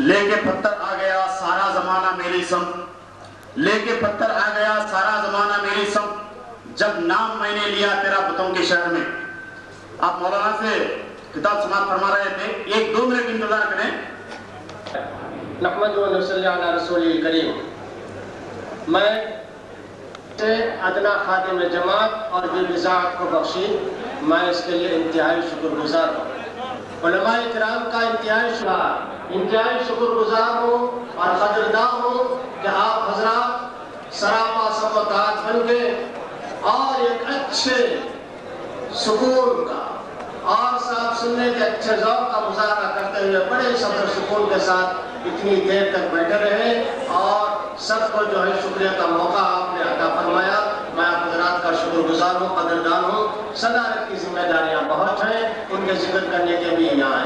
لے کے پتھر آ گیا، سارا زمانہ میری سم۔ لے کے پتھر آ گیا، سارا زمانہ میری سم۔ جب نام میں نے لیا تیرا بتوں کے شہر میں۔ آپ مولانا سے کتاب سماعت فرما رہے تھے، ایک دو منٹ انتظار کریں۔ نحمد و نصلی علی رسول کریم میں سے ادنا خادم جماعت اور بالرزاعت کو بخشی، میں اس کے لیے انتہائی شکر گزار ہوں۔ علماء کرام کا انتہائی شکر۔ انتہائی شکر گزار ہوں اور قدردار ہوں کہ آپ حضرات سراپا سمتات بن کے اور ایک اچھے سکون کا اور صاحب سننے کے اچھے ذوق کا مظاہرہ کرتے ہوئے بڑے صبر سکون کے ساتھ اتنی دیر تک بیٹھے رہے اور سب کو جو ہے شکریہ کا موقع آپ نے عطا فرمایا۔ میں آپ حضرات کا شکر گزار ہوں، قدردان ہوں۔ صدارت کی ذمہ داریاں بہت ہیں، ان کے ذکر کرنے کے بھی یہاں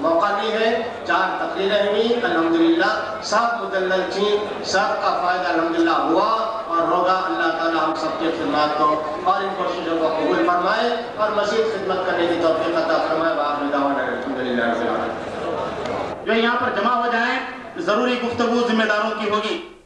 موقع نہیں ہے۔ چار تقریریں ہوئی الحمدللہ، سب مدلل چین سب کا فائدہ الحمدللہ ہوا۔ اور ہوگا اللہ تعالیٰ ہم سب کے خدمات کو۔ اور ان کوششوں کو قبول فرمائے۔ اور مزید خدمت کرنے کی توفیق عطا فرمائے۔ باپ نے دعوان الحمدللہ رب العالمین۔ جو یہاں پر جمع ہو جائیں، ضروری گفتگو ذمہ داروں کی ہوگی۔